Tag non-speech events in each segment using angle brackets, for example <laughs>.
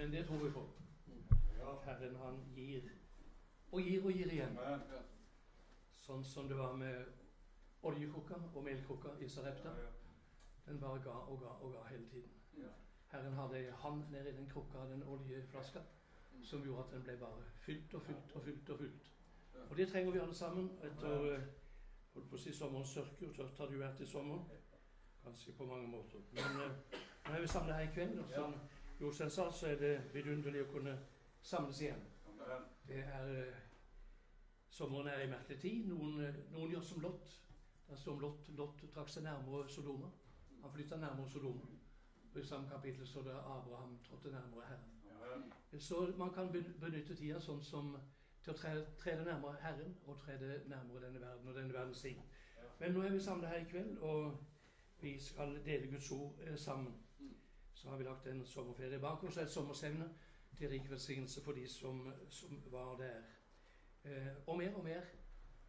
men det tror vi på. At Herren han gir og gir og gir igjen. Sånn som det var med oljekrukka og melkrukka i Sarepta. Den bare ga og ga og ga hele tiden. Herren hadde han nedi den krukka, den oljeflaska, som gjorde at den ble bare fylt og fylt og fylt. Og fylt. Og det trenger vi alle sammen. Etter eh, holdt på å si sommerens sørke, tørt har det jo vært i sommer. Kanskje på mange måter. Men eh, nå er vi samla her i kveld. og som Jostein sa, så er det vidunderlig å kunne samles igjen. Det er eh, Sommeren er i merkelig tid. Noen, eh, noen gjør som Lott. Der står om Lott. Lott trakk seg nærmere Sodoma. Han flytta nærmere Sodoma. I samme kapittel står det Abraham trådte nærmere Herren. Så man kan benytte tida sånn som til å tre- trede nærmere Herren og trede nærmere denne verden og denne verdens ting. Men nå er vi samla her i kveld, og vi skal dele Guds ord eh, sammen. Så har vi lagt en sommerferie bak oss, et sommersevne til rik velsignelse for de som, som var der. Eh, og mer og mer,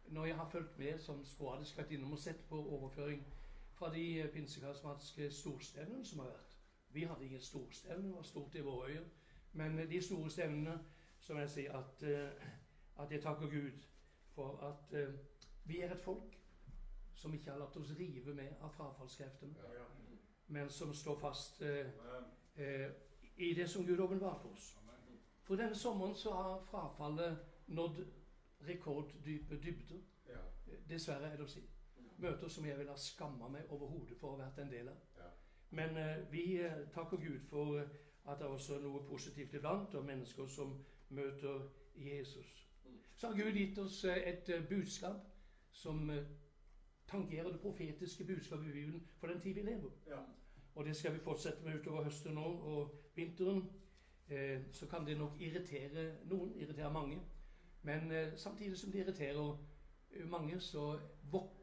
når jeg har fulgt med som sporadisk vært innom og sett på overføring fra de pinsekarismatiske storstevnene som har vært. Vi hadde ingen storstevne, det var stort i våre øyer. Men eh, de store stevnene, som jeg sier, at, eh, at jeg takker Gud for at eh, vi er et folk som ikke har latt oss rive med av frafallskreftene, men som står fast eh, eh, i det som Gud åpenbarte oss. For denne sommeren så har frafallet nådd rekorddype dybder. Eh, Dessverre, er det å si. Møter som jeg ville ha skamma meg overhodet for å ha vært en del av. Men eh, vi eh, takker Gud for at det er også noe positivt iblant, og mennesker som møter Jesus. Så har Gud gitt oss et budskap som tangerer det profetiske budskapet i Bibelen for den tid vi lever. Og det skal vi fortsette med utover høsten nå og vinteren. Eh, så kan det nok irritere noen, irritere mange. Men eh, samtidig som det irriterer mange, så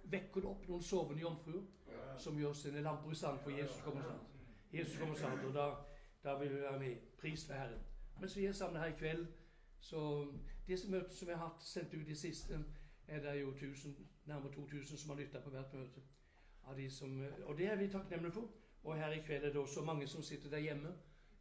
vekker det opp noen sovende jomfruer som gjør sine lamper i stand, for Jesus kommer snart. Jesus kommer snart, og da, da vil vi være med. Pris for Herren. Mens vi er sammen her i kveld, så disse møtene som jeg har hatt sendt ut i siste, er det jo 1000, nærmere 2000 som har lytta på hvert møte. De som, og det er vi takknemlige for. Og her i kveld er det også mange som sitter der hjemme.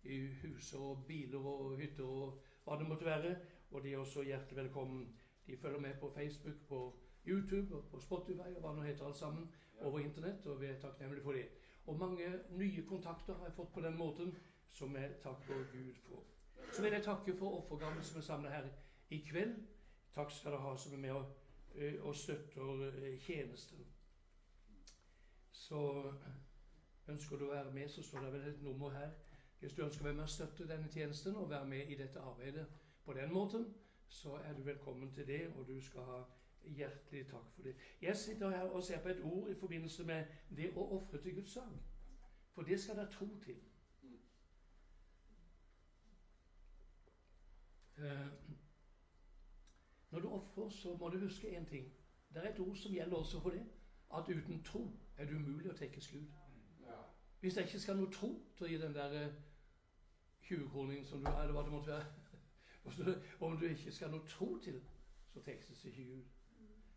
I hus og biler og hytter og hva det måtte være. Og de er også hjertelig velkommen. De følger med på Facebook, på YouTube og på Spotify og hva det heter alt sammen over internett, og vi er takknemlige for det. Og mange nye kontakter har jeg fått på den måten, som jeg takker Gud for. Så vil jeg takke for offergaven som er samla her i kveld. Takk skal dere ha som er med og, og støtter eh, tjenesten. Så ønsker du å være med, så står det vel et nummer her. Hvis du ønsker å være med og støtte denne tjenesten og være med i dette arbeidet på den måten, så er du velkommen til det, og du skal ha hjertelig takk for det. Jeg sitter her og ser på et ord i forbindelse med det å ofre til Guds sang. For det skal dere tro til. Eh, Når du ofrer, så må du huske én ting. Det er et ord som gjelder også for det. At uten tro er det umulig å tekkes Gud. Hvis jeg ikke skal noe tro til å gi den der eh, 20-kroningen som du Eller hva det måtte være. <laughs> Om du ikke skal noe tro til, så tekkes ikke Gud.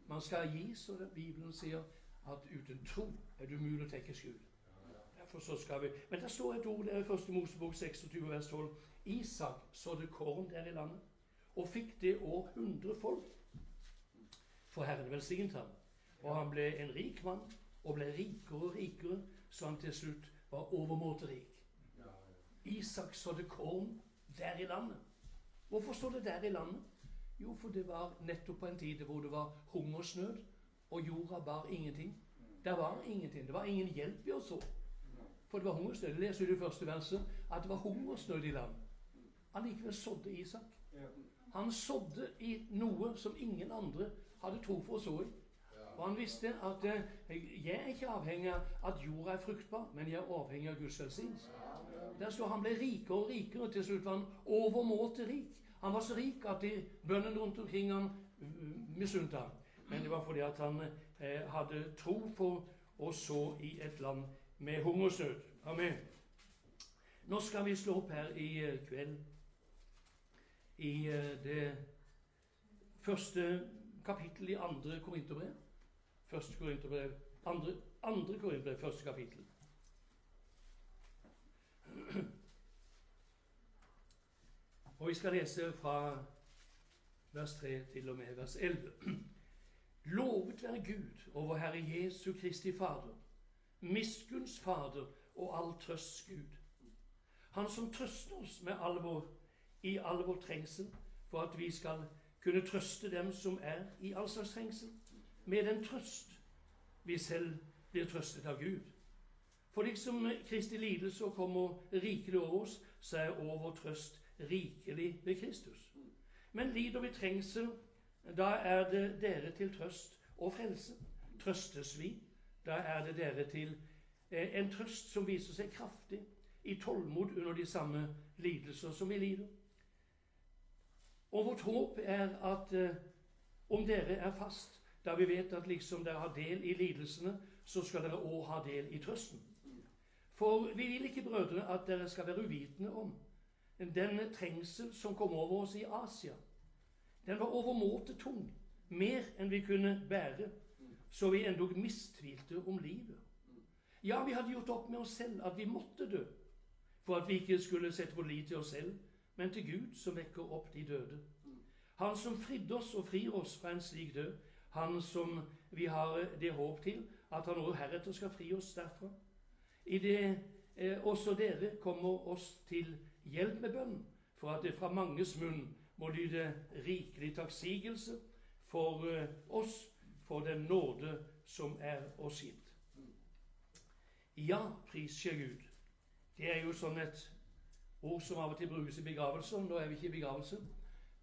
Man skal gi, så Bibelen sier, at uten tro er det umulig å tekkes Gud. Derfor så skal vi Men det står et ord der i første Mosebok 26 vers 12. Isak sådde korn der i landet, og fikk det år 100 folk. For Herren velsignet ham. Og han ble en rik mann, og ble rikere og rikere, så han til slutt var overmåte rik. Isak sådde korn der i landet. Hvorfor står det der i landet? Jo, for det var nettopp på en tid hvor det var hungersnød, og jorda bar ingenting. Det var ingenting. Det var ingen hjelp i å så. For det var hungersnød. Det leser du i det første verset at det var hungersnød i landet. Allikevel sådde Isak. Han sådde i noe som ingen andre hadde tro for å så i. Og han visste at eh, jeg er ikke avhengig av at jorda er fruktbar, men jeg er avhengig av Guds velsignelse. Der står han ble rikere og rikere, og til slutt var han overmåte rik. Han var så rik at de bøndene rundt omkring han uh, misunte ham. Men det var fordi at han eh, hadde tro for å så i et land med hungersnød. Amen. Nå skal vi slå opp her i eh, kveld i eh, det første kapittel i andre korinterbrev. Første korinterbrev Andre, andre korinterbrev, første kapittel. Og vi skal lese fra vers 3 til og med vers 11. Lovet være Gud og vår Herre Jesu Kristi Fader, miskunns Fader og all trøsts Gud. Han som trøster oss med all vår, i all vår trengsel, for at vi skal kunne trøste dem som er i all slags trengsel, med den trøst vi selv blir trøstet av Gud. For liksom Kristi lidelse kommer rikelig over oss, så er vår trøst rikelig ved Kristus. Men lider vi trengsel, da er det dere til trøst og frelse. Trøstes vi, da er det dere til eh, en trøst som viser seg kraftig i tålmod under de samme lidelser som vi lider. Og vårt håp er at eh, om dere er fast, da vi vet at liksom dere har del i lidelsene, så skal dere òg ha del i trøsten. For vi vil ikke, brødre, at dere skal være uvitende om den trengsel som kom over oss i Asia. Den var overmåte tung, mer enn vi kunne bære, så vi endog mistvilte om livet. Ja, vi hadde gjort opp med oss selv at vi måtte dø, for at vi ikke skulle sette vår lit til oss selv, men til Gud som vekker opp de døde. Han som fridde oss og frir oss fra en slik død, han som vi har det håp til at han også heretter skal fri oss derfra. I det eh, også dere kommer oss til hjelp med bønn, for at det fra manges munn må lyde rikelig takksigelse for eh, oss, for den nåde som er oss gitt. Ja, pris skjer Gud. Det er jo sånn et ord som av og til brukes i begravelser. Nå er vi ikke i begravelse.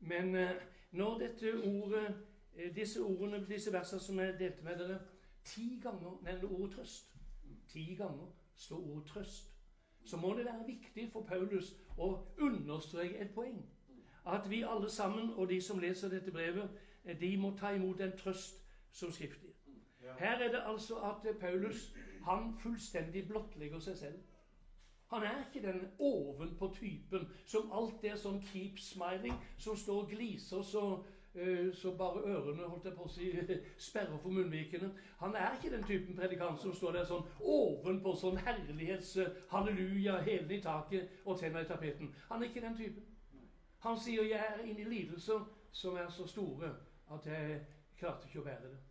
Men eh, når dette ordet, eh, disse ordene, disse versene som jeg delte med dere, ti ganger nevner ordet trøst Ti ganger står ordet trøst. Så må det være viktig for Paulus å understreke et poeng. At vi alle sammen, og de som leser dette brevet, eh, de må ta imot en trøst som skriftlig. Her er det altså at Paulus han fullstendig blottlegger seg selv. Han er ikke den ovenpå typen som alltid er sånn keep smiling, som står og gliser så, uh, så bare ørene holdt jeg på å si, <laughs> sperrer for munnvikene. Han er ikke den typen predikant som står der sånn ovenpå sånn herlighets-halleluja, hælene i taket og tenna i tapeten. Han er ikke den typen. Han sier 'jeg er inne i lidelser som er så store at jeg klarte ikke å bære det'.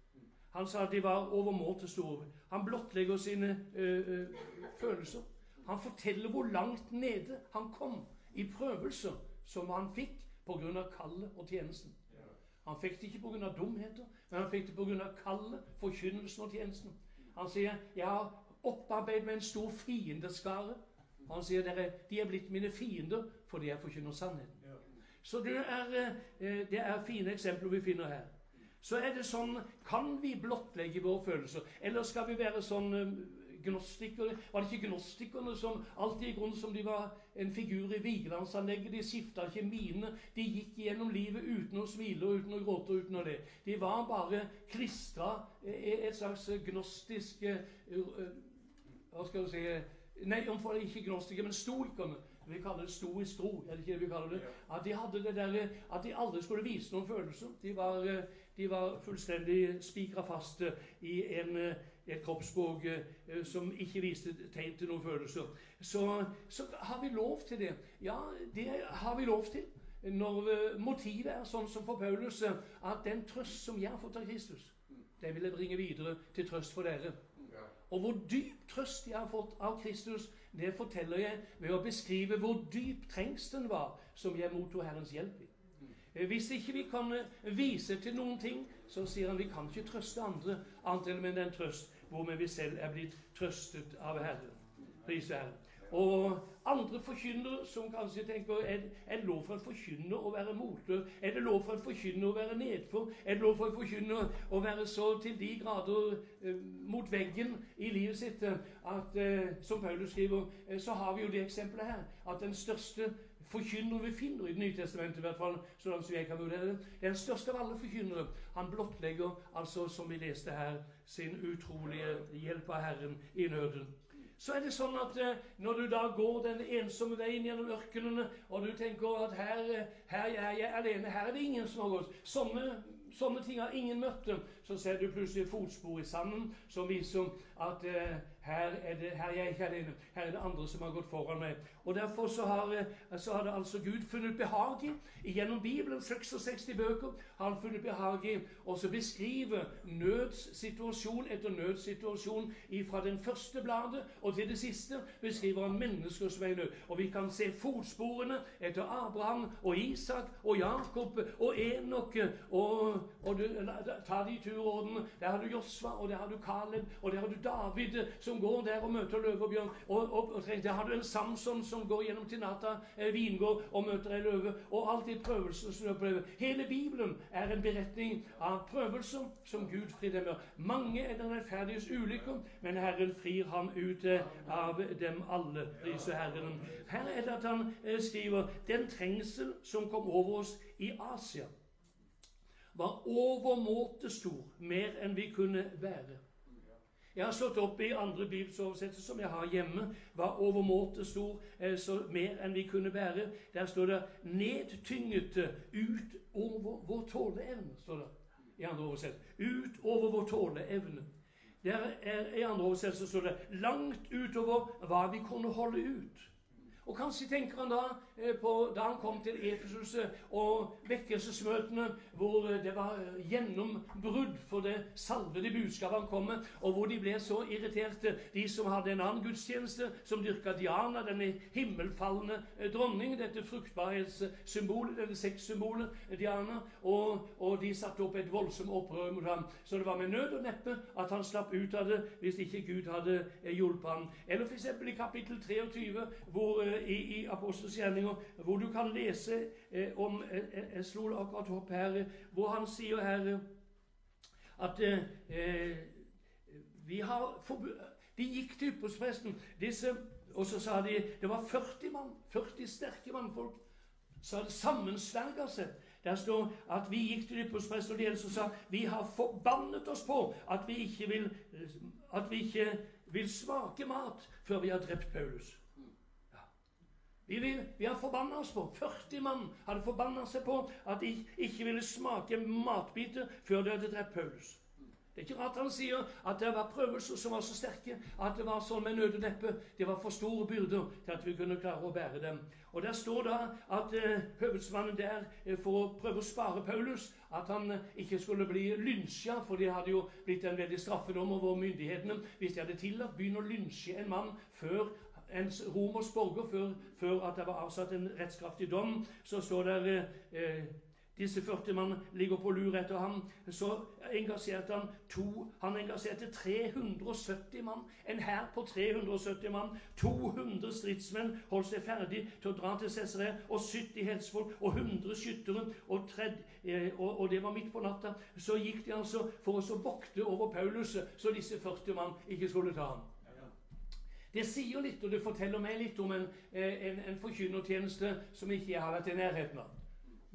Han sa at de var overmåte store. Han blottlegger sine ø, følelser. Han forteller hvor langt nede han kom i prøvelser som han fikk pga. kallet og tjenesten. Han fikk det ikke pga. dumheter, men han fikk det pga. kallet, forkynnelsen og tjenesten. Han sier 'Jeg har opparbeidet meg en stor fiendeskare'. Han sier dere, 'De er blitt mine fiender fordi jeg forkynner sannheten'. Så det er, det er fine eksempler vi finner her så er det sånn Kan vi blottlegge våre følelser? Eller skal vi være sånn um, gnostikere? Var det ikke gnostikerne som alltid i grunn som de var en figur i Vigelandsanlegget? De skifta ikke mine. De gikk gjennom livet uten å smile og uten å gråte og uten å le. De var bare klistra et slags gnostisk uh, Hva skal jeg si Nei, ikke gnostikere, men stoikerne. Vi kaller det stoisk tro. er det ikke det vi kaller det? At de hadde det der, at de aldri skulle vise noen følelser. De var de var fullstendig spikra fast i en, eh, et kroppsspråk eh, som ikke viste tegn til noen følelser. Så, så, har vi lov til det. Ja, det har vi lov til. Når eh, motivet er sånn som for Paulus, at den trøst som jeg har fått av Kristus, den vil jeg bringe videre til trøst for dere. Og hvor dyp trøst jeg har fått av Kristus, det forteller jeg ved å beskrive hvor dyp trengselen var som jeg mottok Herrens hjelp i. Eh, hvis ikke vi kan eh, vise til noen ting, så sier han vi kan ikke trøste andre annet enn med den trøst hvormed vi selv er blitt trøstet av Herren. Pris Herren. Og andre forkynnere som kanskje tenker er, det lov for en forkynner å være motør? Er det lov for en forkynner å være nedfor? Er det lov for en forkynner å være så til de grader eh, mot veggen i livet sitt at, eh, som Paulus skriver, eh, så har vi jo det eksempelet her, at den største forkynner vi finner i Det nye testamentet, i hvert fall så langt som jeg kan vurdere det. Den største av alle forkynnere. Han blottlegger, altså som vi leste her, sin utrolige hjelp av Herren i nøden. Så er det sånn at eh, når du da går den ensomme veien gjennom ørkenene, og du tenker at her, eh, her er jeg alene, her er det ingen som har gått Sånne, sånne ting har ingen møtt dem. Så ser du plutselig fotspor i sanden som viser at eh, her er, det, her er jeg ikke alene. Her er det andre som har gått foran meg. Og Derfor så har, eh, så har det altså Gud funnet behag i, gjennom Bibelen, 66 bøker, har han funnet behag i å beskrive nødssituasjon etter nødssituasjon fra den første bladet og til det siste. Beskriver han menneskers nød. Og vi kan se fotsporene etter Abraham og Isak og Jakob og Enok og, og du, Ta de turordene. Der har du Josva, og der har du Caleb, og der har du David som går der og møter løve og bjørn. Og, og, og der har du en Samson som går gjennom Tinata eh, vingård og møter ei løve. Og alt i prøvelser som du opplever. Hele Bibelen er en beretning av prøvelser som Gud frir dem med. Mange er den rettferdiges ulykker, men Herren frir ham ut eh, av dem alle. disse Herren. Her er det at han eh, skriver den trengsel som kom over oss i Asia var overmåte stor, mer enn vi kunne bære. Jeg har slått opp i andre bibelsoversettelser som jeg har hjemme, var overmåte stor, eh, så mer enn vi kunne bære. Der står det 'nedtyngete ut over vår tåleevne'. står det i andre oversett. Ut over vår tåleevne. Der er, I andre oversettelser står det 'langt utover hva vi kunne holde ut'. Og kanskje tenker han da eh, på da han kom til Efesus og vekkelsesmøtene, hvor eh, det var eh, gjennombrudd for det salvede budskapet han kom med, og hvor de ble så irriterte, de som hadde en annen gudstjeneste, som dyrka Diana, denne himmelfallende dronning, dette fruktbarhetssymbolet, dette sexsymbolet Diana, og, og, de satte opp et voldsomt opprør mot ham. Så det var med nød og neppe at han slapp ut av det hvis ikke Gud hadde hjulpet ham. Eller f.eks. i kapittel 23, hvor i, i Apostels hvor du kan lese eh, om eh, eh, jeg slo akkurat opp her, hvor han sier her at eh, vi har De gikk til ypperstepresten, og så sa de Det var 40 mann, 40 sterke mannfolk. Så hadde sammensverga seg. Der står at vi gikk til ypperstepresten og de eldste sa vi har forbannet oss på at vi ikke vil, at vi ikke vil smake mat før vi har drept Paulus. Vi, vil, vi har forbanna oss på 40 mann hadde forbanna seg på at de ikke ville smake matbiter før de hadde drept Paulus. Det er ikke rart han sier at det var prøvelser som var så sterke at det var sånn med nød. Det var for store byrder til at vi kunne klare å bære dem. Og Der står da at eh, høvedsmannen der, eh, for å prøve å spare Paulus, at han eh, ikke skulle bli lynsja, for det hadde jo blitt en veldig straffedom over myndighetene hvis de hadde tillatt byen å lynsje en mann før en romersk borger før, før, at det var avsatt en rettskraftig dom. Så står det eh, disse 40 mann ligger på lur etter ham. Så engasjerte han to Han engasjerte 370 mann. En hær på 370 mann. 200 stridsmenn holdt seg ferdig til å dra til Cæsarea. Og 70 helsefolk og 100 skyttere. Og, eh, og, og, det var midt på natta. Så gikk de altså for å vokte over Paulus, så disse 40 mann ikke skulle ta ham. Det sier litt, og det forteller meg litt om en, eh, en, en forkynnertjeneste som ikke jeg har vært i nærheten av.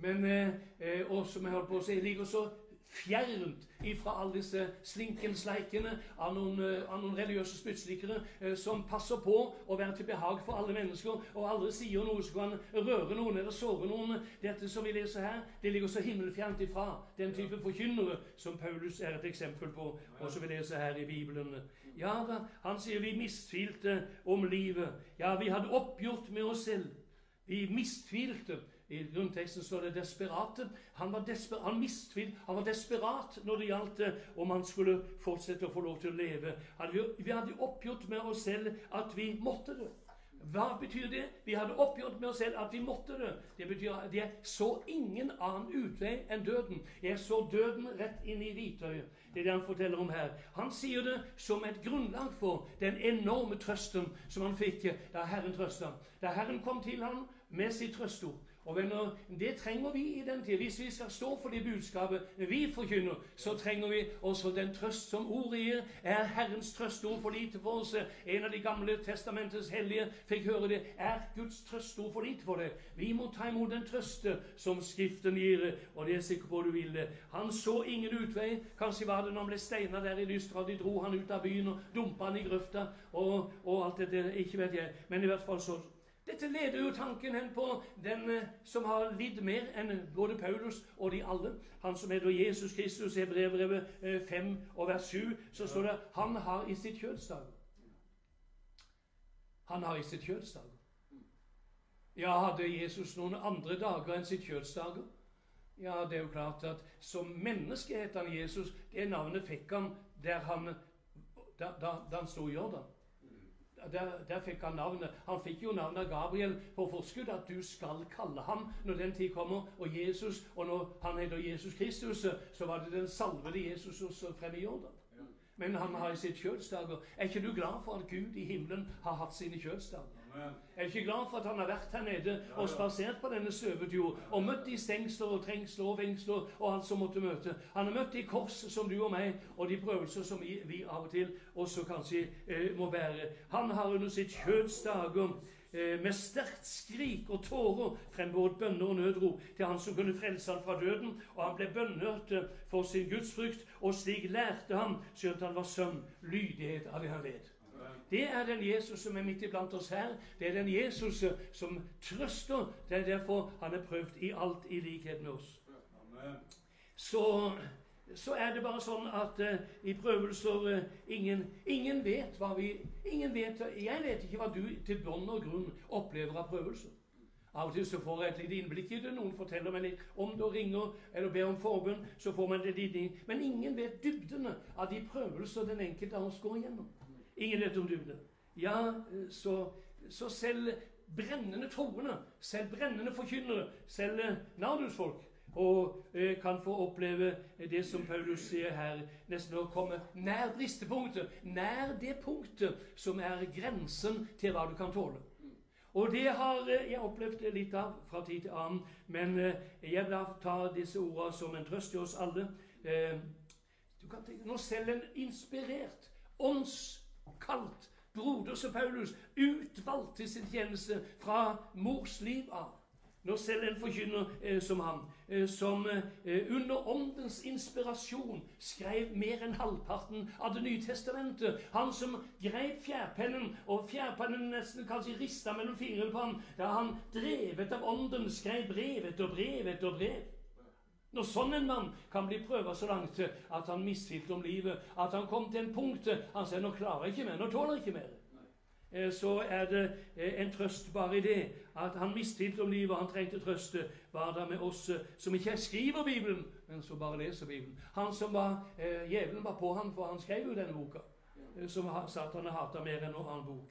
Men, eh, eh, og som jeg holdt på å si, ligger så fjernt ifra alle disse slinkensleikene av noen, av noen religiøse spyttstikkere eh, som passer på å være til behag for alle mennesker, og aldri sier noe som kan røre noen eller såre noen. Dette som vi leser her, det ligger så himmelfjernt ifra den type forkynnere som Paulus er et eksempel på, og som vi leser her i Bibelen. Ja da, han sier vi mistvilte om livet. Ja, vi hadde oppgjort med oss selv. Vi mistvilte. I grunnteksten står det 'desperate'. Han var, desper han, mistvil, han var desperat når det gjaldt eh, om han skulle fortsette å få lov til å leve. Vi hadde oppgjort med oss selv at vi måtte det. Hva betyr det? Vi hadde oppgjort med oss selv at vi måtte det. Det betyr at jeg så ingen annen utvei enn døden. Jeg så døden rett inn i hvitøyet. Det er det han forteller om her. Han sier det som et grunnlag for den enorme trøsten som han fikk da Herren trøsta. Da Herren kom til ham med sitt trøstord. Og venner, Det trenger vi i den tid. Hvis vi skal stå for det budskapet vi forkynner, så trenger vi også den trøst som ordet gir. Er Herrens trøstord for lite for oss? En av de gamle testamentets hellige fikk høre det. Er Guds trøstord for lite for deg? Vi må ta imot den trøste som Skriften gir, og det er jeg sikker på du vil det. Han så ingen utvei. Kanskje var det når han ble steina der i Lystra, de dro han ut av byen og dumpa han i grøfta og, og alt dette. Ikke vet jeg. Men i hvert fall så dette leder jo tanken hen på den eh, som har lidd mer enn både Paulus og de alle. Han som heter Jesus Kristus i brevbrevet 5 eh, og vers 7, så står det han har i sitt kjødsdag Han har i sitt kjødsdag. Ja, hadde Jesus noen andre dager enn sitt kjødsdager? Ja, det er jo klart at som menneske het han Jesus. Det navnet fikk han der han, da, da, da han sto i Jordan. Der, der, fikk han navnet. Han fikk jo navnet Gabriel på forskudd, at du skal kalle ham når den tid kommer. Og Jesus, og når han heter Jesus Kristus, så var det den salvede Jesus som frem i Jordan. Men han har i sitt kjødsdager. Er ikke du glad for at Gud i himmelen har hatt sine kjødsdager? Er du ikke glad for at han har vært her nede og spasert på denne søvet jord og møtt de stengsler og trengsler og vengsler og alt som måtte møte? Han har møtt de kors som du og meg, og de prøvelser som vi av og til også kanskje eh, må bære. Han har under sitt kjødsdager eh, med sterkt skrik og tårer frembåret bønner og nødrop til han som kunne frelse han fra døden, og han ble bønnhørt for sin gudsfrykt, og slik lærte han, skjønt han var sønn, lydighet av det han led. Det er den Jesus som er midt iblant oss her. Det er den Jesus som trøster. Det er derfor han er prøvd i alt i likhet med oss. Så, så er det bare sånn at uh, i prøvelser uh, ingen, ingen, vet hva vi ingen vet, Jeg vet ikke hva du til bånn og grunn opplever av prøvelser. Av og til så får jeg et lite innblikk i det. Noen forteller meg litt om det og ringer eller ber om forbønn. så får man det litt Men ingen vet dybdene av de prøvelser den enkelte av oss går igjennom. Ingen vet om dybden. Ja, så, så selv brennende troende, selv brennende forkynnere, selv nardusfolk og eh, kan få oppleve det som Paulus sier her, nesten å komme nær bristepunktet. Nær det punktet som er grensen til hva du kan tåle. Og det har eh, jeg opplevd litt av fra tid til annen, men eh, jeg vil ta disse ordene som en trøst til oss alle. Eh, du kan tenke, Når selv en inspirert, ånds kalt broder som Paulus, utvalgt til sin tjeneste fra mors liv av. Når selv en forkynner eh, som han, eh, som eh, under åndens inspirasjon skrev mer enn halvparten av Det nye testamentet, han som greip fjærpennen, og fjærpennen nesten kanskje rista mellom fingrene på ham, da han drevet av ånden skrev brev etter brev etter brev. Når sånn en mann kan bli prøva så langt at han mistvilte om livet, at han kom til en punkt han sier 'nå klarer jeg ikke mer, nå tåler jeg ikke mer', eh, så er det eh, en trøst bare i det at han mistvilte om livet, han trengte trøst. Var det med oss eh, som ikke skriver Bibelen, men som bare leser Bibelen. Han som var, Djevelen var på ham, for han skrev jo denne boka, som Satan hata mer enn noen annen bok.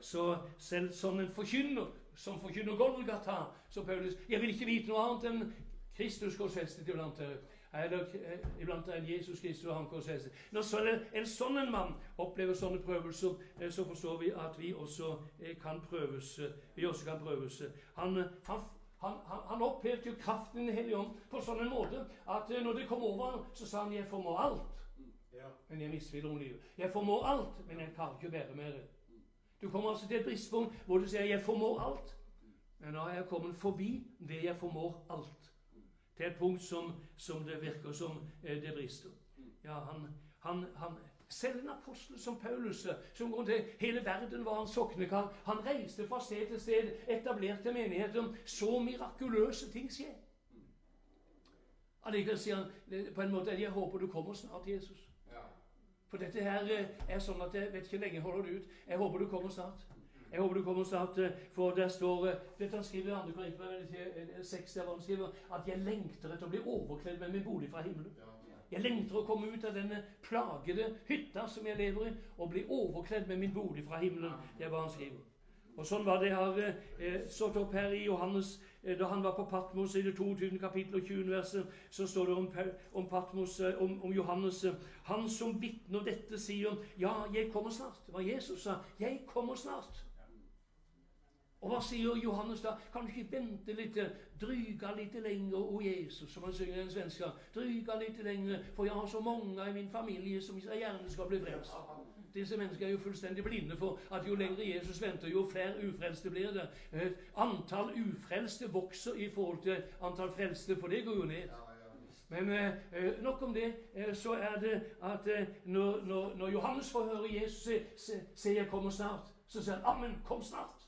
Så selv som en forkynner, som forkynner Golgata, så Paulus Jeg vil ikke vite noe annet enn Kristus korsfestet iblant dere. Eller eh, iblant er Jesus Kristus og han korsfestet. Når så en sånn en mann opplever sånne prøvelser, eh, så forstår vi at vi også eh, kan prøves. Vi også kan prøves. Han, han, han, han opphevde jo kraften i Den hellige ånd på sånn en måte at når det kom over ham, så sa han 'Jeg formår alt', men jeg misviler om livet. 'Jeg formår alt, men jeg kan ikke bære mer'. Du kommer altså til et bristpunkt hvor du sier 'Jeg formår alt', men nå er jeg kommet forbi det jeg formår alt til et punkt som, som det virker som eh, det brister. Ja, han, han, han, selv en apostel som Paulus, eh, som går til hele verden var han soknekar, han reiste fra sted til sted, etablerte menigheter. Så mirakuløse ting skjer. Allikevel sier han på en måte jeg håper du kommer snart, Jesus. For dette her eh, er sånn at jeg vet ikke lenge holder det ut. Jeg håper du kommer snart. Jeg håper du kommer snart, eh, for der står eh, Dette han skriver i 2. Korinterbrev 6, der han skriver at 'jeg lengter etter å bli overkledd med min bolig fra himmelen'. Jeg lengter å komme ut av denne plagede hytta som jeg lever i, og bli overkledd med min bolig fra himmelen. Det er hva han skriver. Og Sånn var det har eh, stått opp her i Johannes eh, da han var på Patmos i det 22. kapittel og 20. verset. Så står det om, om, Patmos, eh, om, om Johannes. Han som vitner dette, sier 'Ja, jeg kommer snart'. Det var Jesus sa. 'Jeg kommer snart'. Og hva sier Johannes da? Kan du ikke vente litt, dryga litt lenger, o Jesus, som han synger i den svenske. Dryga litt lenger, for jeg har så mange i min familie som gjerne skal bli frelst. Disse mennesker er jo fullstendig blinde for at jo lenger Jesus venter, jo flere ufrelste blir det. Eh, antall ufrelste vokser i forhold til antall frelste, for det går jo ned. Men eh, eh nok om det. Eh, så er det at eh, når, når, når, Johannes får høre Jesus si 'Jeg kommer snart', så sier han 'Amen, kom snart'.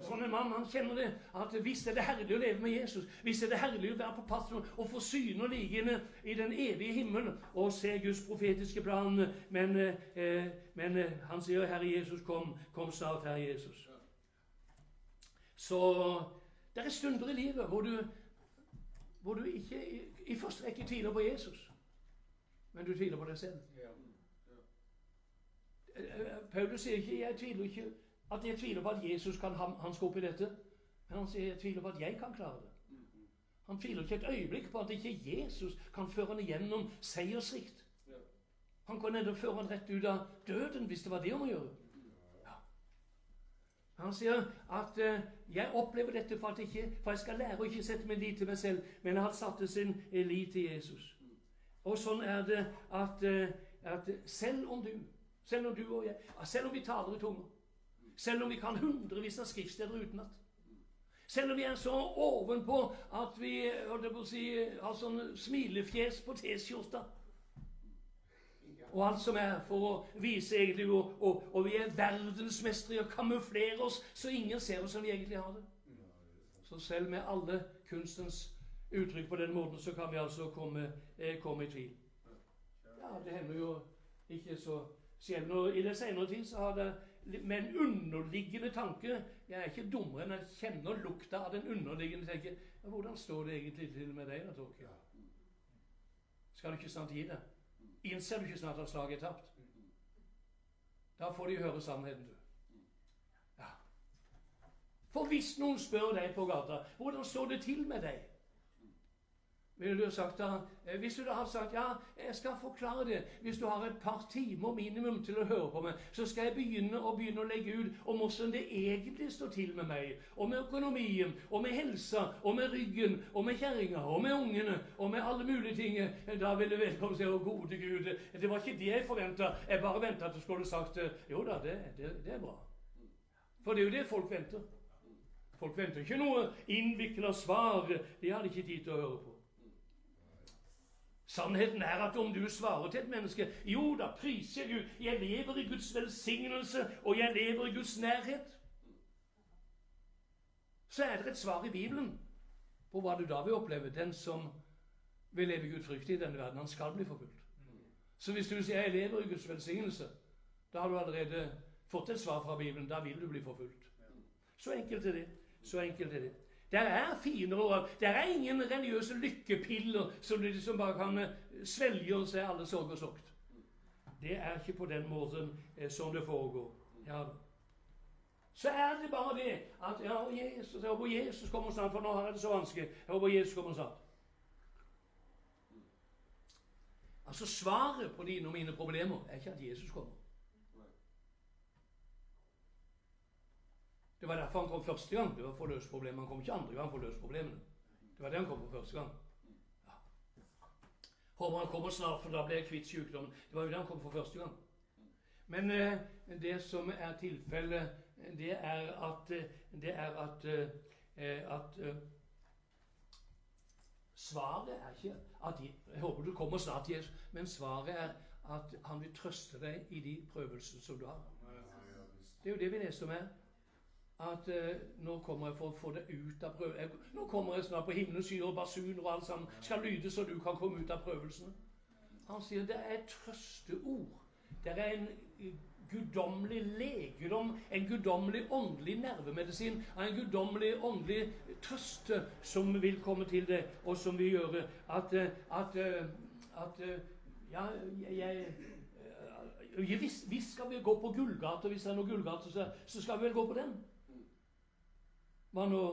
Sånn en mann han kjenner det, at hvis det er det herlig å leve med Jesus, hvis det er det herlig å være på pass og få syne og ligge i den evige himmel og se Guds profetiske plan Men, eh, men eh, han sier 'Herre Jesus, kom, kom snart, Herre Jesus'. Så det er stunder i livet hvor du, hvor du ikke i, i første rekke tviler på Jesus, men du tviler på deg selv. Eh, Paulus sier ikke 'jeg tviler ikke' at jeg tviler på at Jesus kan skal opp i dette. Men han sier jeg tviler på at jeg kan klare det. Han tviler ikke et øyeblikk på at ikke Jesus kan føre han igjennom seiersrikt. Han kan enda føre han rett ut av døden, hvis det var det han må gjøre. Ja. Han sier at eh, 'jeg opplever dette for at ikke, for jeg skal lære å ikke sette min lit til meg selv', men han satte sin lit til Jesus. Og sånn er det at, uh, at selv om du, selv om du og jeg, selv om vi taler i tunger selv om vi kan hundrevis av skriftsteder utenat. Selv om vi er så ovenpå at vi si, har sånn smilefjes på T-skjorta. Og alt som er for å vise egentlig og, og, og vi er verdensmestere i å kamuflere oss så ingen ser oss som vi egentlig har det. Så selv med alle kunstens uttrykk på den måten, så kan vi altså komme, eh, komme i tvil. Ja, det hender jo ikke så sjelden. I det senere tid så har det med en underliggende tanke. Jeg er ikke dummere enn jeg kjenner lukta av den underliggende tanken. Ja, hvordan står det egentlig til med deg, da, Torke? Skal du ikke snart gi det? Innser du ikke snart at slaget er tapt? Da får de høre sannheten, du. Ja. For hvis noen spør deg på gata hvordan står det til med deg, ville du sagt da, eh, Hvis du da har sagt ja, jeg skal forklare det Hvis du har et par timer minimum til å høre på meg, så skal jeg begynne å begynne å legge ut om hvordan det egentlig står til med meg. Og med økonomien, og med helsa, og med ryggen, og med kjerringa, og med ungene, og med alle mulige ting. Da ville vedkommende si 'Å, gode Gud', det var ikke det jeg forventa. Jeg bare venta at du skulle sagt Jo da, det, det, det er bra. For det er jo det folk venter. Folk venter ikke noe innvikla svar. De hadde ikke tid til å høre på. Sannheten er at om du svarer til et menneske Jo da, priser Gud. Jeg lever i Guds velsignelse, og jeg lever i Guds nærhet. Så er det et svar i Bibelen på hva du da vil oppleve. Den som vil leve Gud fryktig i denne verden, han skal bli forfulgt. Så hvis du sier 'jeg lever i Guds velsignelse', da har du allerede fått et svar fra Bibelen. Da vil du bli forfulgt. Så enkelt er det. Så enkelt er det. Det er fine råd. Der er ingen religiøse lykkepiller som du liksom bare kan eh, svelge og se alle sorg og sokt. Det er ikke på den måten eh, som det foregår. Ja. Så er det bare det at ja, Jesus, jeg håper Jesus kommer snart, for nå har jeg det så vanskelig. Jeg håper Jesus kommer snart. Altså Svaret på dine og mine problemer er ikke at Jesus kommer. Det var derfor han kom første gang. Det var for å løse problemene. Han kom ikke andre gang for å løse problemene. Det var det han kom på første gang. Ja. Håper han kommer snart, for da blir jeg kvitt sykdommen. Det var jo det han kom for første gang. Men eh, det som er tilfellet, det er at, eh, det er at, eh, at eh, Svaret er ikke at Jeg håper du kommer snart, Jesus, men svaret er at han vil trøste deg i de prøvelsene som du har. Det er jo det vi leser om her at eh, nå kommer jeg for å få det ut av prøvelsen. Nå kommer jeg snart på himmelens skyer og basuner og alt sammen skal lyde så du kan komme ut av prøvelsen. Han sier det er et trøsteord. Det er en guddommelig legedom, en guddommelig åndelig nervemedisin, en guddommelig åndelig trøste som vil komme til det, og som vil gjøre at, eh, at, eh, at Ja, jeg hvis, hvis skal vi gå på Gullgata, hvis det er noe Gullgate, så, så skal vi vel gå på den. Hva nå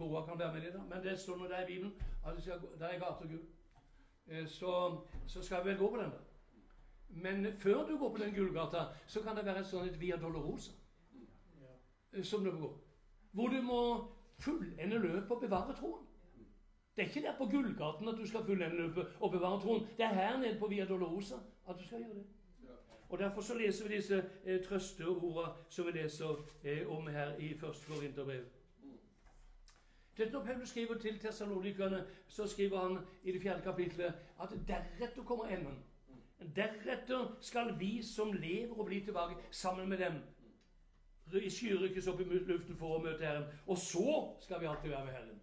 Moa kan være med i, da. Men det står nå der i Bibelen at det, skal, det er gate Gud. Eh, så, så, skal vi vel gå på den, da. Men før du går på den gullgata, så kan det være et sånt et Via Dolorosa eh, som du går. Hvor du må fullende løpet og bevare troen. Det er ikke der på Gullgaten at du skal fullende løpet og bevare troen. Det er her nede på Via Dolorosa at du skal gjøre det. Og Derfor så leser vi disse eh, trøsteordene som vi leser eh, om her i 1. Korinterbrev. Når Paulus skriver til tessalonikerne, så skriver han i det fjerde kapitlet at deretter kommer enden. Deretter skal vi som lever og blir tilbake, sammen med dem, i skyrykkes opp i luften for å møte Herren. Og så skal vi alltid være med Herren.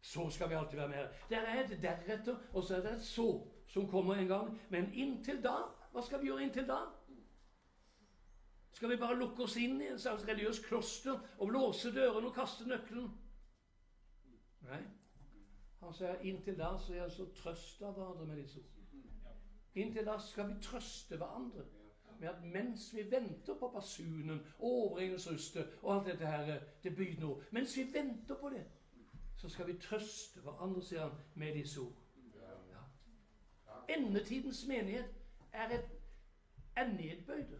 Så skal vi alltid være med Herren. Der er det deretter, og så er det et så som kommer en gang. Men inntil da Hva skal vi gjøre inntil da? Skal vi bare lukke oss inn i en slags religiøs kloster og låse dørene og kaste nøkkelen? Nei. Han sier inntil da så er jeg så trøst av hverandre med disse ord. Inntil da skal vi trøste hverandre med at mens vi venter på basunen, overregningsrustet og alt dette her, det nå Mens vi venter på det, så skal vi trøste hverandre, sier han, med disse ord. Ja. Endetidens menighet er, et, er nedbøyde.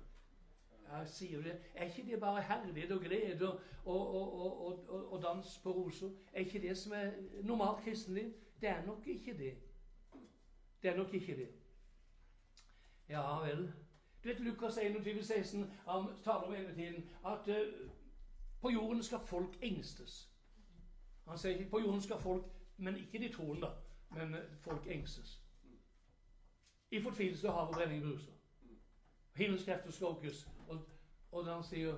Jeg sier det. Er ikke det bare herlighet og glede og, og, og, og, dans på roser? Er ikke det som er normalt kristenliv? Det er nok ikke det. Det er nok ikke det. Ja vel. Du vet Lukas 21, 16, han taler om endetiden at uh, på jorden skal folk engstes. Han sier ikke på jorden skal folk, men ikke de troende, men uh, folk engstes. I fortvilelse og hav og brenning bruser. Himmelens krefter skal åkes. Og, han sier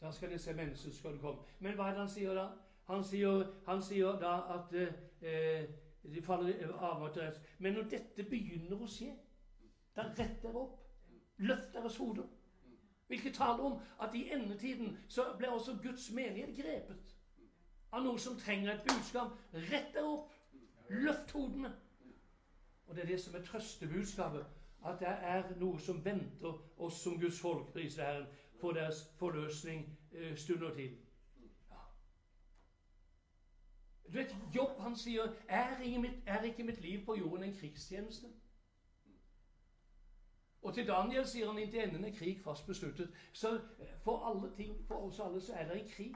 da skal disse menneskene skal komme. Men hva er det han sier da? Han sier, han sier da at eh, de faller av og til Men når dette begynner å skje, da rett dere opp. Løft deres hoder. Hvilket taler om at i endetiden så blir også Guds menighet grepet av noen som trenger et budskap. Rett dere opp. Løft hodene. Og det er det som er trøstebudskapet. At det er noe som venter oss som Guds folk, priser Herren, for deres forløsning eh, stunder til. Ja. Du vet, Jobb han sier er ikke, mitt, er ikke mitt liv på jorden en krigstjeneste? Og til Daniel sier han inntil enden er krig fast besluttet. Så eh, for alle ting, for oss alle, så er det en krig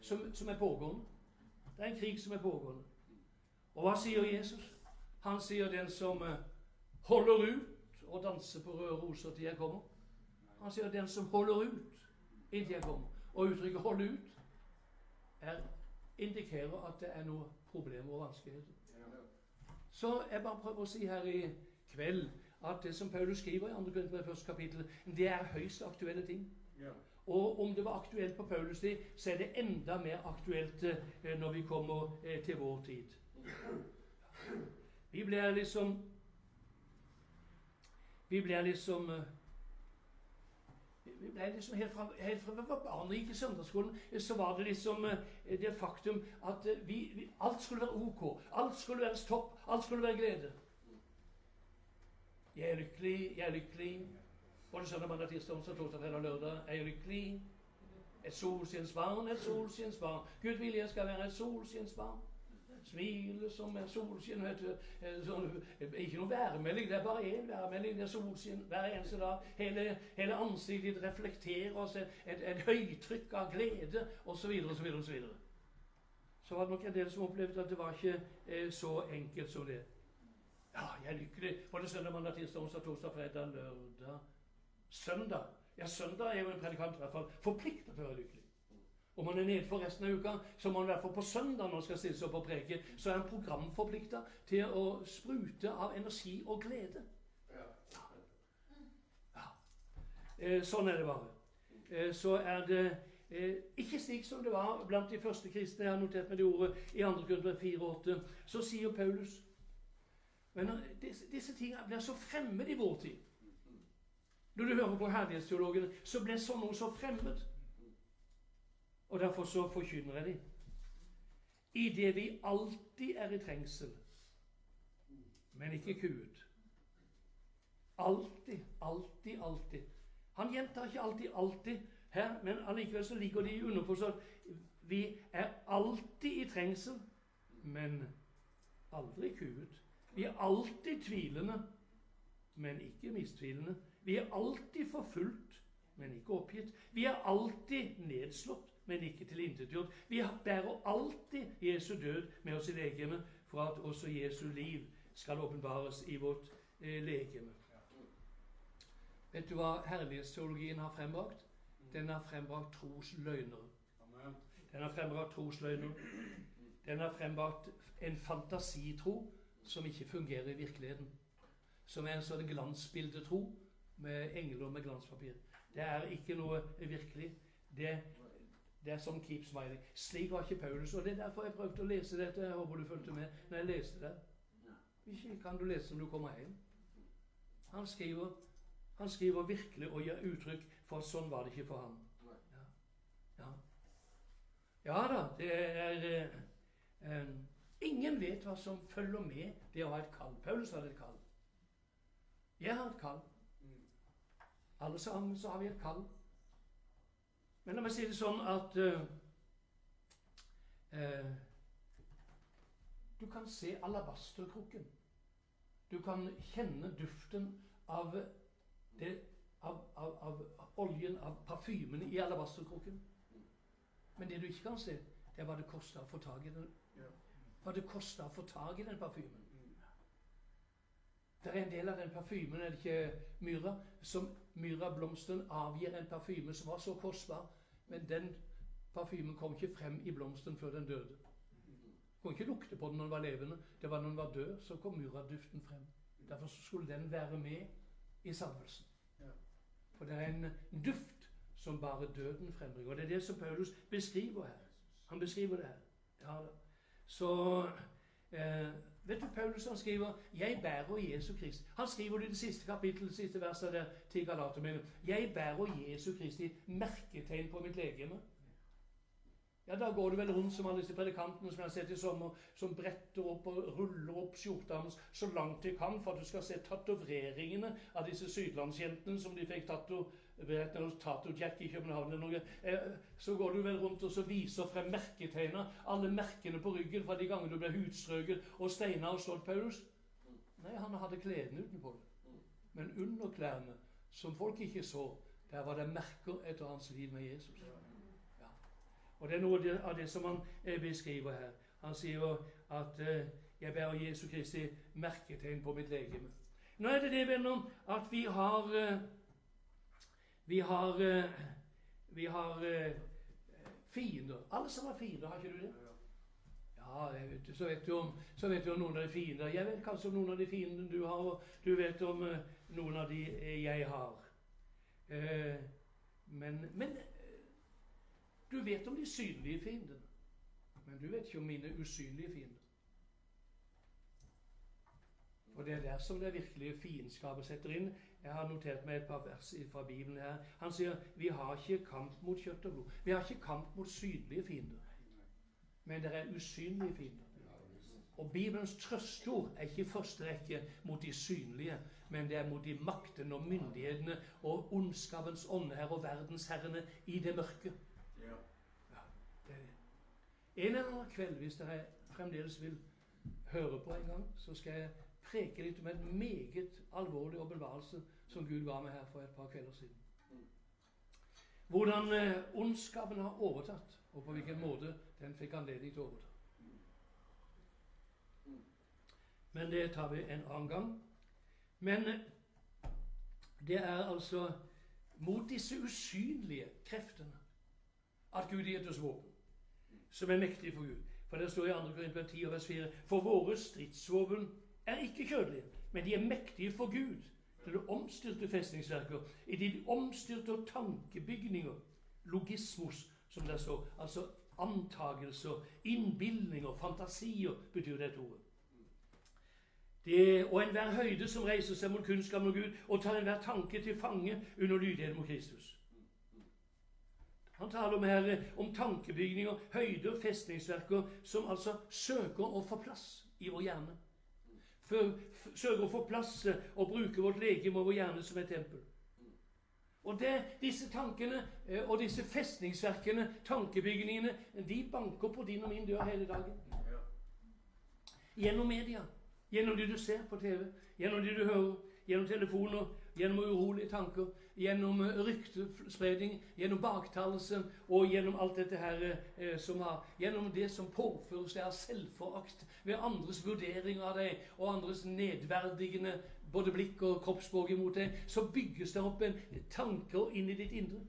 som, som er pågående. Det er en krig som er pågående. Og hva sier Jesus? Han sier den som eh, holder ut og danser på røde roser til jeg kommer. Han sier den som holder ut inntil jeg kommer. Og uttrykket 'holde ut' er, indikerer at det er noen problemer og vanskeligheter. Så jeg bare prøver å si her i kveld at det som Paulus skriver i 2. Korinterbrev 1. kapittel, det er høyst aktuelle ting. Og om det var aktuelt på Paulus' tid, så er det enda mer aktuelt eh, når vi kommer eh, til vår tid. Vi blir liksom Vi blir liksom eh, vi ble liksom helt fra, helt fra vi var barn og gikk i søndagsskolen, så var det liksom det faktum at vi, vi, alt skulle være ok. Alt skulle være topp. Alt skulle være glede. Jeg er lykkelig, jeg er lykkelig. Både søndag, mandag, tirsdag, onsdag, torsdag, fredag og lørdag er lykkelig. Et solskinnsbarn, et solskinnsbarn. Gud vil jeg skal være et solskinnsbarn. Smile som en solskinn. du. Sånn, ikke noe værmelding, det er bare én værmelding. Det er solskinn hver eneste dag. Hele, hele ansiktet ditt reflekterer oss et, et, et, høytrykk av glede osv. osv. osv. Så var det nok en del som opplevde at det var ikke eh, så enkelt som det. Ja, jeg er lykkelig. Både søndag, mandag, tirsdag, onsdag, torsdag, fredag, lørdag Søndag. Ja, søndag er jo en predikant i hvert fall forpliktet til å være lykkelig. Om man er nede for resten av uka, så må man i hvert fall på søndag når man skal stille seg opp og preke, så er han programforplikta til å sprute av energi og glede. Ja. ja. Eh, sånn er det bare. Eh, så er det eh, ikke slik som det var blant de første kristne. Jeg har notert meg det ordet i 2. Korinter 4,8. Så sier Paulus men disse, disse tingene blir så fremmed i vår tid. Når du hører på herlighetsteologene, så blir sånn noe så fremmed. Og derfor så forkynner jeg dem. I det vi alltid er i trengsel, men ikke kuet. Alltid, alltid, alltid. Han gjentar ikke alltid, alltid her, men allikevel så ligger det i underforstått. Vi er alltid i trengsel, men aldri kuet. Vi er alltid tvilende, men ikke mistvilende. Vi er alltid forfulgt, men ikke oppgitt. Vi er alltid nedslått, men ikke tilintetgjort. Vi bærer alltid Jesu død med oss i legemet, for at også Jesu liv skal åpenbares i vårt eh, legeme. Vet du hva herlighetsteologien har frembrakt? Den har frembrakt trosløgner. Den har frembrakt trosløgner. Den har frembrakt en fantasitro som ikke fungerer i virkeligheten. Som er en sånn glansbildetro med engler med glanspapir. Det er ikke noe virkelig. Det, det er som keep smiling. Slik var ikke Paulus. Og det er derfor jeg prøvde å lese dette. Jeg håper du fulgte med når jeg leste det. Ikke kan du lese når du kommer hjem. Han skriver, han skriver virkelig og gir uttrykk for at sånn var det ikke for ham. Ja, ja. ja da, det er eh, eh, Ingen vet hva som følger med det å ha et kall. Paulus hadde et kall. Jeg har et kall. Alle sammen så har vi et kall. Men la meg si det sånn at uh, uh, Du kan se alabasterkrukken. Du kan kjenne duften av, det, av, av, av, oljen, av parfymene i alabasterkrukken. Men det du ikke kan se, det er hva det kosta å få tak i den. Hva det kosta å få tak i den parfymen. Det er en del av den parfymen, er det ikke myra, som myrablomsten avgir en parfyme som var så kostbar, men den parfymen kom ikke frem i blomsten før den døde. Kunne ikke lukte på den når den var levende. Det var når den var død, så kom myraduften frem. Derfor skulle den være med i salvelsen. For det er en duft som bare døden frembringer. Og det er det som Paulus beskriver her. Han beskriver det her. Ja, så eh, Vet du, Paulus han skriver 'Jeg bærer Jesu Krist'. Han skriver det i det siste kapittelet, siste verset der til Galatermenn. 'Jeg bærer Jesu Kristi merketegn på mitt legeme'. Ja, Da går du vel rundt som alle disse predikantene som jeg har sett i sommer, som bretter opp og ruller opp skjorta hans så langt de kan for at du skal se tatoveringene av disse sydlandsjentene som de fikk tatovert hos Tato-Jack i København. eller noe. Eh, så går du vel rundt og så viser frem merketegna, alle merkene på ryggen fra de gangene du ble hudstrøket og steina og slått Paulus. Nei, han hadde klærne utenpå det. Men under klærne, som folk ikke så, der var det merker etter hans liv med Jesus. Og Det er noe av det som han eh, beskriver her. Han sier jo at eh, 'jeg bærer Jesu Kristi merketegn på mitt legeme'. Nå er det det, venner, at vi har Vi har Vi har fiender. Alle som har fiender, har ikke du det? Ja, vet, så, vet du om, så vet du om noen av de fiender. Jeg vet kanskje om noen av de fiendene du har, og du vet om noen av de jeg har. men, men du vet om de synlige fiendene, men du vet ikke om mine usynlige fiender. Og Det er der som det virkelige fiendskapet setter inn. Jeg har notert meg et par vers fra Bibelen her. Han sier vi har ikke kamp mot kjøtt og blod. Vi har ikke kamp mot synlige fiender. Men det er usynlige fiender. Og Bibelens trøstord er ikke i første rekke mot de synlige, men det er mot de maktene og myndighetene og ondskapens åndeherre og verdensherrene i det mørke. En eller annen kveld, hvis dere fremdeles vil høre på en gang, så skal jeg preke litt om en meget alvorlig åpenbarelse som Gud ga meg her for et par kvelder siden. Hvordan eh, ondskapen har overtatt, og på hvilken måte den fikk anledning til å overta. Men det tar vi en annen gang. Men eh, det er altså mot disse usynlige kreftene at Gud gir oss våpen som er mektige for Gud. For det står i 2. Korinter 10 vers 4 For våre stridsvåpen er ikke kjødelige, men de er mektige for Gud til det omstyrte festningsverker, i de omstyrte tankebygninger, logismos, som det står, altså antagelser, innbilninger, fantasier, betyr dette ordet. Det, og enhver høyde som reiser seg mot kunnskapen om Gud, og tar enhver tanke til fange under lydigheten mot Kristus. Han taler om her om tankebygninger, høyder, festningsverker, som altså søker å få plass i vår hjerne. For, søker å få plass og bruke vårt legeme og vår hjerne som et tempel. Og det, Disse tankene eh, og disse festningsverkene, tankebygningene, de banker på din og min dør hele dagen. Gjennom media, gjennom det du ser på TV, gjennom det du hører, gjennom telefoner, gjennom urolige tanker, gjennom eh, ryktespredning, gjennom baktalelse og gjennom alt dette her eh, som har Gjennom det som påføres deg av selvforakt ved andres vurdering av deg og andres nedverdigende både blikk og kroppsspråk imot deg, så bygges det opp en tanker inn i ditt indre.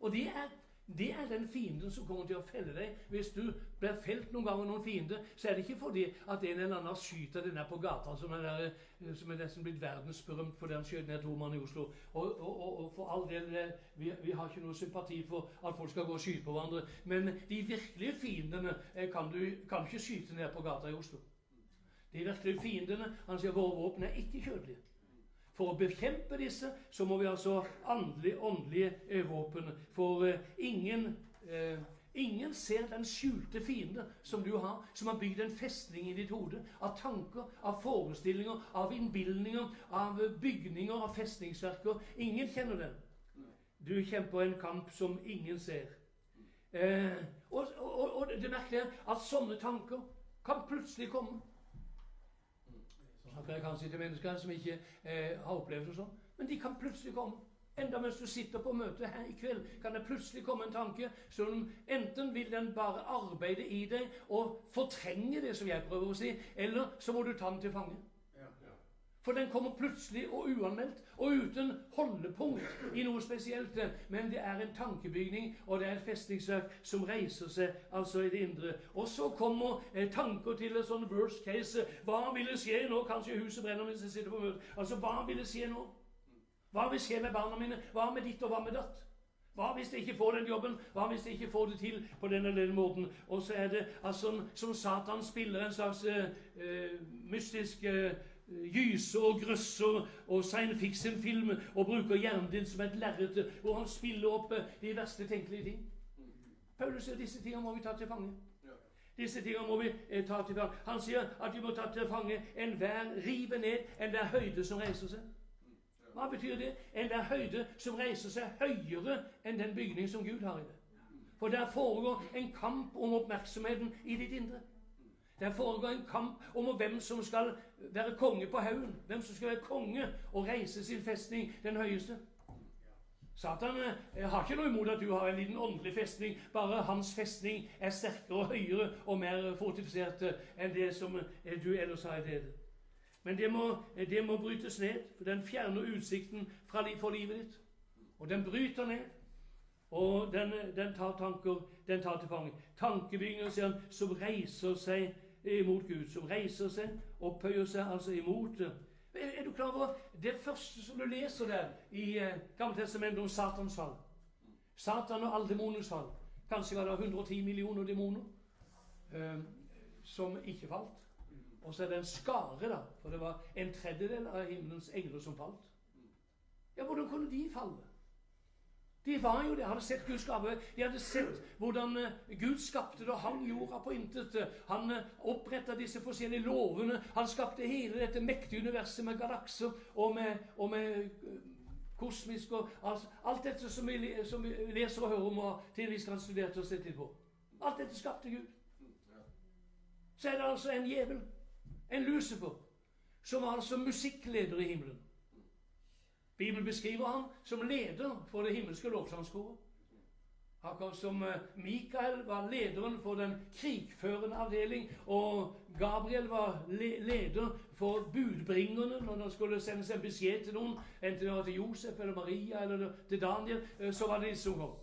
Og det er Det er den fienden som kommer til å felle deg. Hvis du blir felt noen gang av noen fiende, så er det ikke fordi at en eller annen skyter den der på gata, som er, der, eh, som er nesten blitt verdensberømt fordi han skjøt ned to mann i Oslo. Og, og, og, og, for all del, eh, vi, vi, har ikke noe sympati for at folk skal gå og skyte på hverandre. Men de virkelige fiendene eh, kan du kan ikke skyte ned på gata i Oslo. De virkelige fiendene Han sier våre våpen er ikke kjødelige. For å bekjempe disse så må vi altså åndelige, åndelige eh, våpen. For uh, ingen, eh, ingen ser den skjulte fiende som du har, som har bygd en festning i ditt hode av tanker, av forestillinger, av innbilninger, av bygninger, av festningsverker. Ingen kjenner den. Du kjemper en kamp som ingen ser. Uh, og, og, og, det merkelige er at sånne tanker kan plutselig komme snakker jeg kanskje til mennesker som ikke eh, har opplevd det sånn. Men de kan plutselig komme. Enda mens du sitter på møte her i kveld, kan det plutselig komme en tanke som enten vil den bare arbeide i deg og fortrenge det som jeg prøver å si, eller så må du ta den til fange. For den kommer plutselig og uanmeldt og uten holdepunkt i noe spesielt. Men det er en tankebygning, og det er et festningsverk som reiser seg altså i det indre. Og så kommer eh, tanker til et sånn worst case. Hva ville skje nå? Kanskje huset brenner mens jeg sitter på møte. Altså, hva ville skje nå? Hva vil skje med barna mine? Hva med ditt, og hva med datt? Hva hvis jeg ikke får den jobben? Hva hvis jeg ikke får det til på den eller den måten? Og så er det altså som Satan spiller en slags uh, mystisk uh, gyser og grøsser og science fiction-film og bruker hjernen din som et lerret hvor han spiller opp eh, de verste tenkelige ting. Paulus sier disse tingene må vi ta til fange. Disse tingene må vi eh, ta til fange. Han sier at vi må ta til fange enhver rive ned enhver høyde som reiser seg. Hva betyr det? Enhver høyde som reiser seg høyere enn den bygning som Gud har i det. For der foregår en kamp om oppmerksomheten i ditt indre. Der foregår en kamp om hvem som skal være konge på haugen. Hvem som skal være konge og reise sin festning, den høyeste. Satan eh, har ikke noe imot at du har en liten åndelig festning, bare hans festning er sterkere og høyere og mer fortifisert eh, enn det som eh, du ellers har i det. Men det må, det må, brytes ned, for den fjerner utsikten fra for livet ditt. Og den bryter ned. Og den, den tar tanker, den tar til fange. Tankebygninger, sier han, som reiser seg imot Gud, som reiser seg, opphøyer seg altså imot Er du klar over det første som du leser der i eh, Gammeltestamentet om Satans fall? Satan og alle demonens fall. Kanskje var det 110 millioner demoner eh, som ikke falt. Og så er det en skare, da, for det var en tredjedel av himmelens engler som falt. Ja, hvordan kunne de falle? De var jo det, hadde sett Guds gave. De hadde sett hvordan eh, Gud skapte det og hang jorda på intet. Han eh, oppretta disse forskjellige lovene. Han skapte hele dette mektige universet med galakser og med, og med eh, kosmisk og alt, Alt dette som vi, som vi, leser og hører om og til kan studere og sett litt på. Alt dette skapte Gud. Så er det altså en djevel, en Lucifer, som var altså musikkleder i himmelen. Bibelen beskriver ham som leder for det himmelske lovsangskoret. Akkurat som eh, Mikael var lederen for den krigførende avdeling, og Gabriel var leder for budbringerne når det skulle sendes en beskjed til noen, enten det var til Josef eller Maria eller til Daniel, eh, så var det de som kom.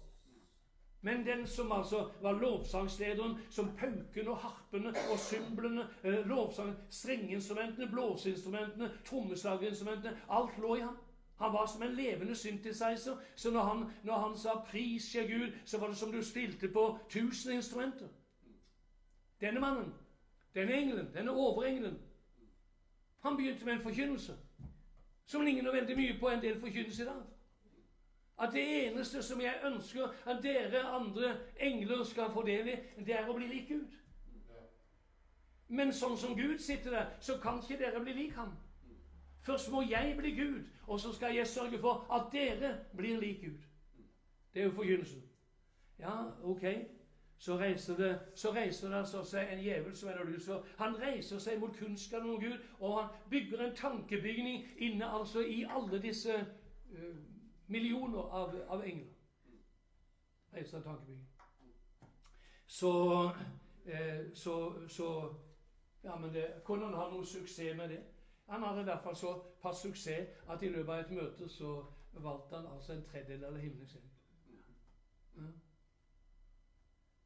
Men den som altså var lovsangslederen, som paukene og harpene og symblene, eh, lovsang, strengeinstrumentene, blåseinstrumentene, trommeslagerinstrumentene Alt lå i ham. Han var som en levende synthesizer. Så når han, når han sa 'pris skje Gud', så var det som du spilte på tusen instrumenter. Denne mannen, denne engelen, denne overengelen, han begynte med en forkynnelse som ligner veldig mye på en del forkynnelse i dag. At det eneste som jeg ønsker at dere andre engler skal få del i, det er å bli lik Gud. Men sånn som Gud sitter der, så kan ikke dere bli lik ham. Først må jeg bli Gud, og så skal jeg sørge for at dere blir lik Gud. Det er jo forkynnelsen. Ja, ok. Så reiser det, så reiser det altså seg en djevel som er lus. Han reiser seg mot kunnskapen om Gud, og han bygger en tankebygning inne altså i alle disse uh, millioner av, av engler. Reiser en tankebygning. Så, uh, så, så Ja, men det, kunne han ha noe suksess med det? Han hadde i hvert fall såpass suksess at i løpet av et møte så valgte han altså en tredjedel av himmelens engler. Ja.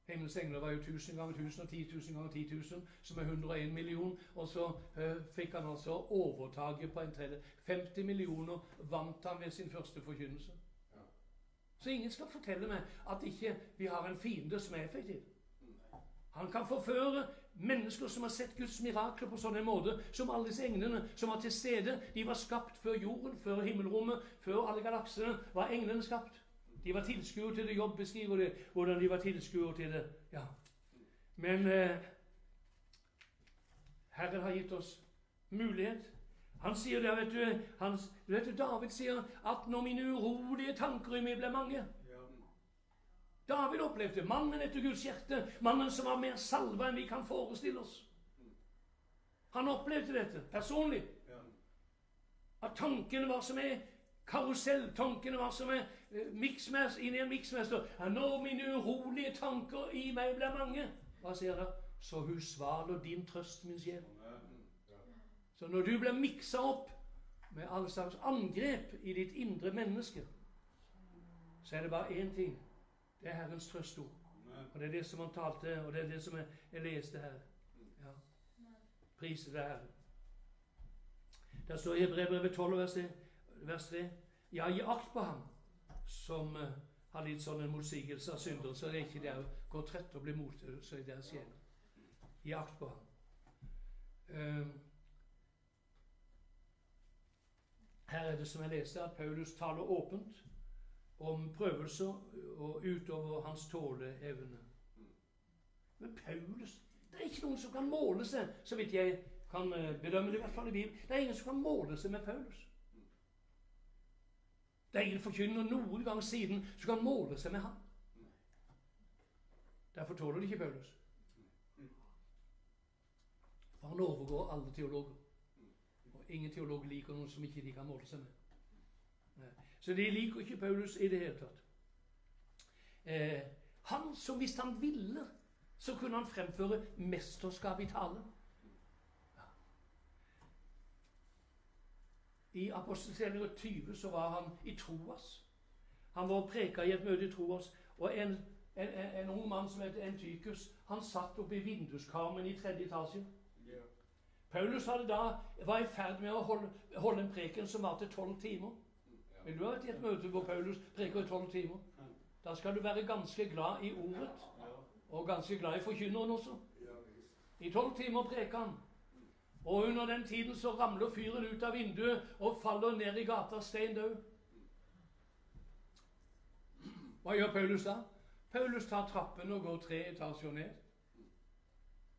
Himmelens engler var jo 1000 ganger 1000 og 10 000 ganger 10 000, som er 101 million. Og så uh, fikk han altså overtaket på en tredjedel. 50 millioner vant han ved sin første forkynnelse. Ja. Så ingen skal fortelle meg at ikke vi har en fiende som er effektiv. Han kan forføre mennesker som har sett Guds mirakler på sånn en måte, som alle disse englene som var til stede. De var skapt før jorden, før himmelrommet, før alle galaksene var englene skapt. De var tilskuere til det. Jobb beskriver det, hvordan de var tilskuere til det. Ja. Men eh, Herren har gitt oss mulighet. Han sier det, vet du, han, vet du, David sier at når mine urolige tanker i meg ble mange David opplevde mannen etter Guds hjerte, mannen som var mer salva enn vi kan forestille oss. Han opplevde dette personlig. At tankene var som er karuselltankene var som en uh, miksmester, inn i en miksmester. Når mine urolige tanker i meg blir mange, hva sier det? Så hun svaler din trøst, min sjel. Så når du blir miksa opp med all slags angrep i ditt indre menneske, så er det bare én ting. Det er Herrens trøstord. Og det er det som han talte, og det er det som jeg, leste her. Ja. Priset være Herren. Der står i Hebrevet 12, vers 1 vers 3. Ja, gi akt på ham som uh, har litt sånn en motsigelse av synder, så det er ikke der går trett og blir motløse i deres sjel. Gi akt på ham. Uh, her er det som jeg leste, at Paulus taler åpent om prøvelser og utover hans tåleevne. Men Paulus Det er ikke noen som kan måle seg, så vidt jeg kan eh, bedømme det, i hvert fall i Bibelen. Det er ingen som kan måle seg med Paulus. Det er ingen forkynner noen gang siden som kan måle seg med ham. Derfor tåler de ikke Paulus. For han overgår alle teologer. Og ingen teolog liker noen som ikke de kan måle seg med. Så de liker ikke Paulus i det hele tatt. Eh, han som hvis han ville, så kunne han fremføre mesterskap i tale. I Apostelgjerningen 20 så var han i Troas. Han var og preka i et møte i Troas. Og en, en, en ung mann som het Entykus, han satt oppe i vinduskarmen i tredje etasje. Yeah. Paulus da, var i ferd med å holde, holde en preken som varte tolv timer. Vil du ha vært i et møte hvor Paulus preker i tolv timer? Da skal du være ganske glad i ordet, og ganske glad i forkynneren også. I tolv timer preker han. Og under den tiden så ramler fyren ut av vinduet og faller ned i gata stein død. Hva gjør Paulus da? Paulus tar trappen og går tre etasjer ned.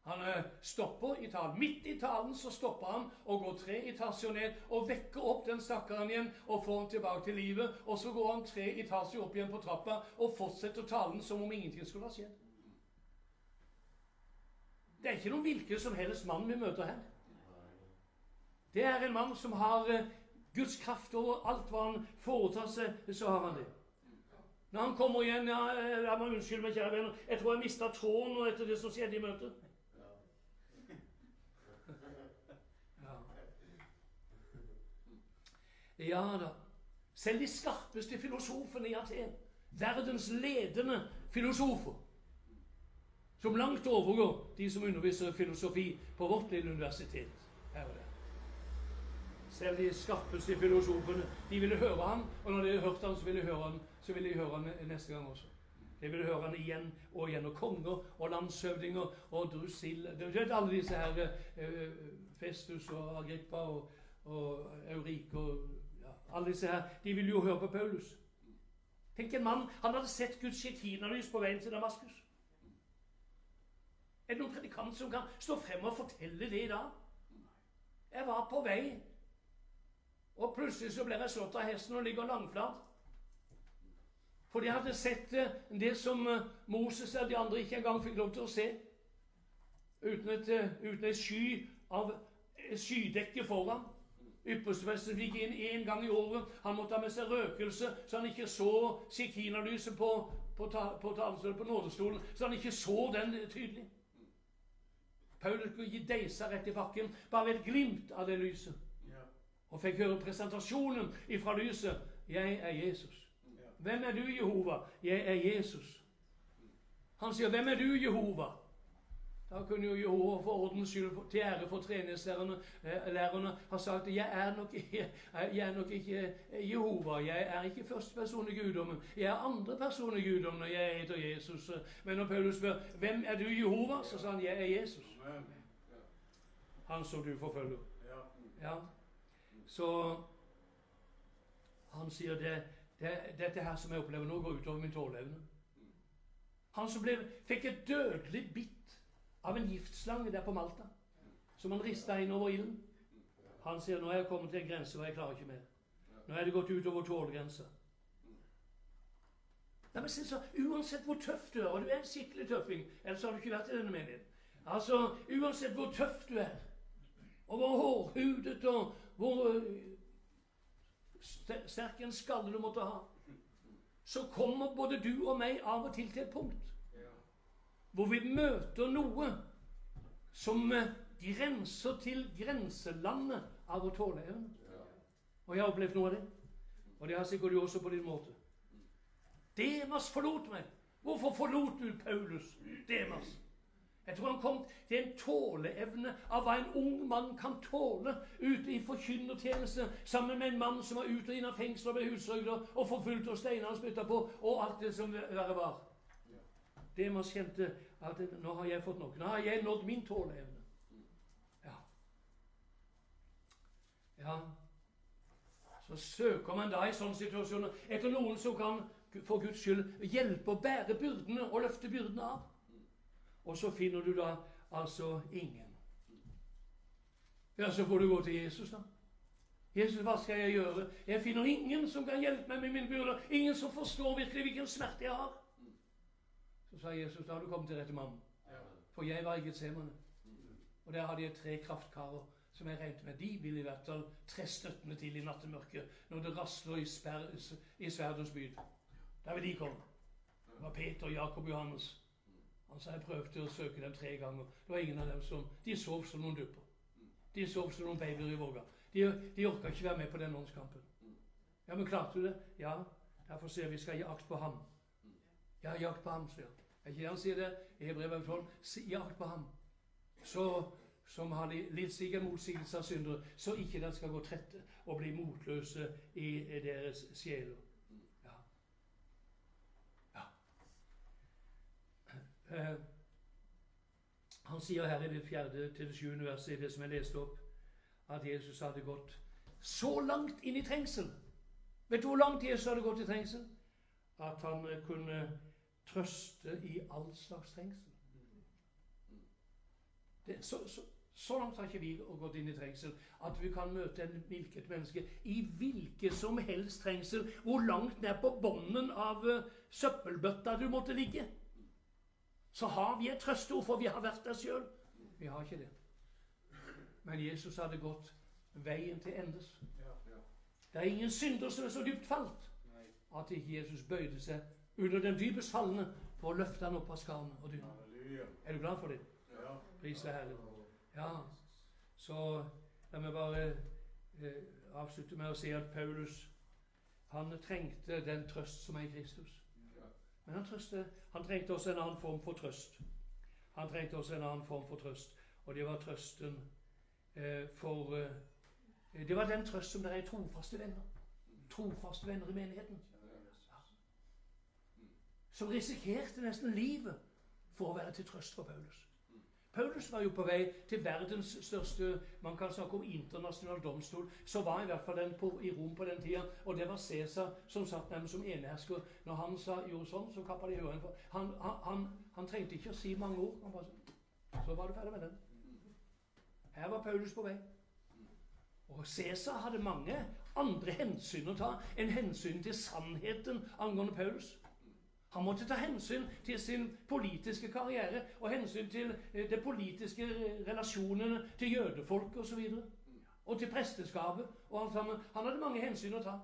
Han eh, stopper i talen. Midt i talen så stopper han og går tre etasjer ned og vekker opp den stakkaren igjen og får han tilbake til livet. Og så går han tre etasjer opp igjen på trappa og fortsetter talen som om ingenting skulle ha skjedd. Det er ikke noen hvilken som helst mann vi møter her. Det er en mann som har uh, Guds kraft over alt hva han foretar seg. Så har han det. Når han kommer igjen ja, eh, Unnskyld meg, kjære venner. Jeg tror jeg mista tråden etter det som skjedde i møtet. Ja. Ja da. Selv de skarpeste filosofene i Aten, verdens ledende filosofer, som langt overgår de som underviser filosofi på vårt lille universitet her og der. Selv de skarpeste filosofene de ville høre ham, og når de hadde hørt ham, så ville de høre ham, så ville de høre ham neste gang også. De ville høre ham igjen og igjen. Og konger og landshøvdinger og Drusill Du vet alle disse her uh, Festus og Agrippa og, og Eurike og Alle disse her, de ville jo høre på Paulus. Tenk en mann Han hadde sett Guds shekinalys på veien til Damaskus. Er det noen predikant som kan stå frem og fortelle det i dag? Jeg var på vei og plutselig så ble jeg slått av hesten og ligger langflat. For de hadde sett eh, det som eh, Moses og de andre ikke engang fikk lov til å se. Uten et, eh, uten et sky av skydekke foran. Ypperstepresten fikk inn én gang i året. Han måtte ha med seg røkelse, så han ikke så sikinalyset på, på, på, på, på nådestolen. Så han ikke så den tydelig. Paulus skulle gi deisa rett i bakken bare ved et glimt av det lyset og fikk høre presentasjonen ifra lyset. 'Jeg er Jesus'. Hvem er du, Jehova? Jeg er Jesus. Han sier, 'Hvem er du, Jehova?' Da kunne jo Jehova for ordens skyld, til ære for treningslærerne, ha sagt jeg er, nok ikke, jeg er nok ikke Jehova. Jeg er ikke førsteperson i guddommen. Jeg er andre person i guddommen, og jeg heter Jesus. Men når Paulus spør hvem er du, Jehova, så sa han jeg er Jesus. Han som du forfølger. Ja. Så han sier det, det, dette her som jeg opplever nå, går utover min tåleevne. Han som ble, fikk et dødelig bitt av en giftslange der på Malta, som han rista inn over ilden. Han sier nå er jeg kommet til en grense, og jeg klarer ikke mer. Nå er det gått utover tålegrensa. Ja, men så, Uansett hvor tøff du er, og du er en skikkelig tøffing, ellers har du ikke vært i denne menigheten Altså, Uansett hvor tøff du er, og hvor hårhudet og hvor eh, sterk en skalle du måtte ha, så kommer både du og meg av og til til et punkt hvor vi møter noe som eh, grenser til grenselandet av vår tåleevne. Og jeg har opplevd noe av det. Og det har sikkert du også på din måte. Demas forlot meg. Hvorfor forlot du Paulus Demas? Jeg tror han kom til en tåleevne av hva en ung mann kan tåle ute i forkynnertjeneste sammen med en mann som var ute og inne av fengsel og ble husrøyder og forfulgt og steiner og spytta på, og alt det som verre var. Demas kjente at nå har jeg fått nok. Nå har jeg nådd min tåleevne. Ja. Ja. Så søker man da i sånne situasjoner etter noen som kan for Guds skyld hjelpe å bære byrdene og løfte byrdene av. Og så finner du da altså ingen. Ja, så får du gå til Jesus, da. Jesus, hva skal jeg gjøre? Jeg finner ingen som kan hjelpe meg med mine byrder. Ingen som forstår virkelig hvilken smerte jeg har. Så sa Jesus, da har du kommet til rette mannen. For jeg var i Getsemane. Og der hadde jeg tre kraftkarer som jeg regnet med. De ville i hvert fall tre støttene til i nattemørket når det rasler i, i sverdets byd. Der vil de komme. Det var Peter, Jakob og Johannes. Han sa Jeg prøvde å søke dem tre ganger. Det var ingen av dem som De sov som noen dupper. De sov som noen babyer i våga. De, de orka ikke være med på den åndskampen. Ja, men klarte du det? Ja. Derfor sier vi skal gi akt på ham. Ja, jakt på ham, sier han. Er ikke det han sier det i Hebrevet 12? Jakt på ham. Så som har litt en motsigelse av syndere, så ikke dere skal gå trette og bli motløse i deres sjeler. Eh, han sier her i det fjerde til det sjuende verset i det som jeg leste opp, at Jesus hadde gått så langt inn i trengsel. Vet du hvor langt Jesus hadde gått i trengsel? At han kunne trøste i all slags trengsel. Det, så, så, så, langt har ikke vi gått inn i trengsel at vi kan møte en hvilket menneske i hvilket som helst trengsel, hvor langt ned på bunnen av uh, søppelbøtta du måtte ligge så har vi et trøsteord, for vi har vært der sjøl. Vi har ikke det. Men Jesus hadde gått veien til endes. Det er ingen synder som er så dypt falt at ikke Jesus bøyde seg under den dypest fallende for å løfte han opp av skarnet og dyna. Er du glad for det? Pris deg, Herre. Ja. Så la meg bare eh, avslutte med å si at Paulus han trengte den trøst som er i Kristus. Men han, trøste, han trengte også en annen form for trøst. Han trengte også en annen form for trøst, og det var trøsten eh, for eh, Det var den trøst som det er i trofaste venner. Trofaste venner i menigheten. Som risikerte nesten livet for å være til trøst for Paulus. Paulus var jo på vei til verdens største man kan snakke om internasjonal domstol. Så var i hvert fall den på, i Rom på den tida. Og det var Cæsar som satt nærmest som enehersker. Når han sa, gjorde sånn, så kappa de ørene på. Han, han, han, trengte ikke å si mange ord. Bare, så var det ferdig med den. Her var Paulus på vei. Og Cæsar hadde mange andre hensyn å ta enn hensyn til sannheten angående Paulus. Han måtte ta hensyn til sin politiske karriere og hensyn til eh, de politiske relasjonene til jødefolk osv. Og, og til presteskapet og alt. Han hadde mange hensyn å ta.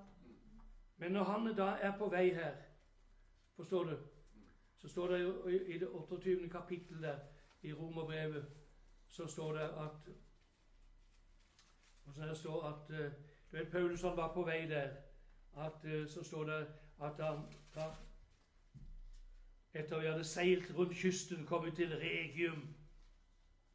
Men når han da er på vei her, forstår du, så står det jo i det 28. kapittel der i Romerbrevet, så står det at og så står at eh, Du vet Paulus han var på vei der. at eh, Så står det at han, etter vi hadde seilt rundt kysten, kom vi til Regium.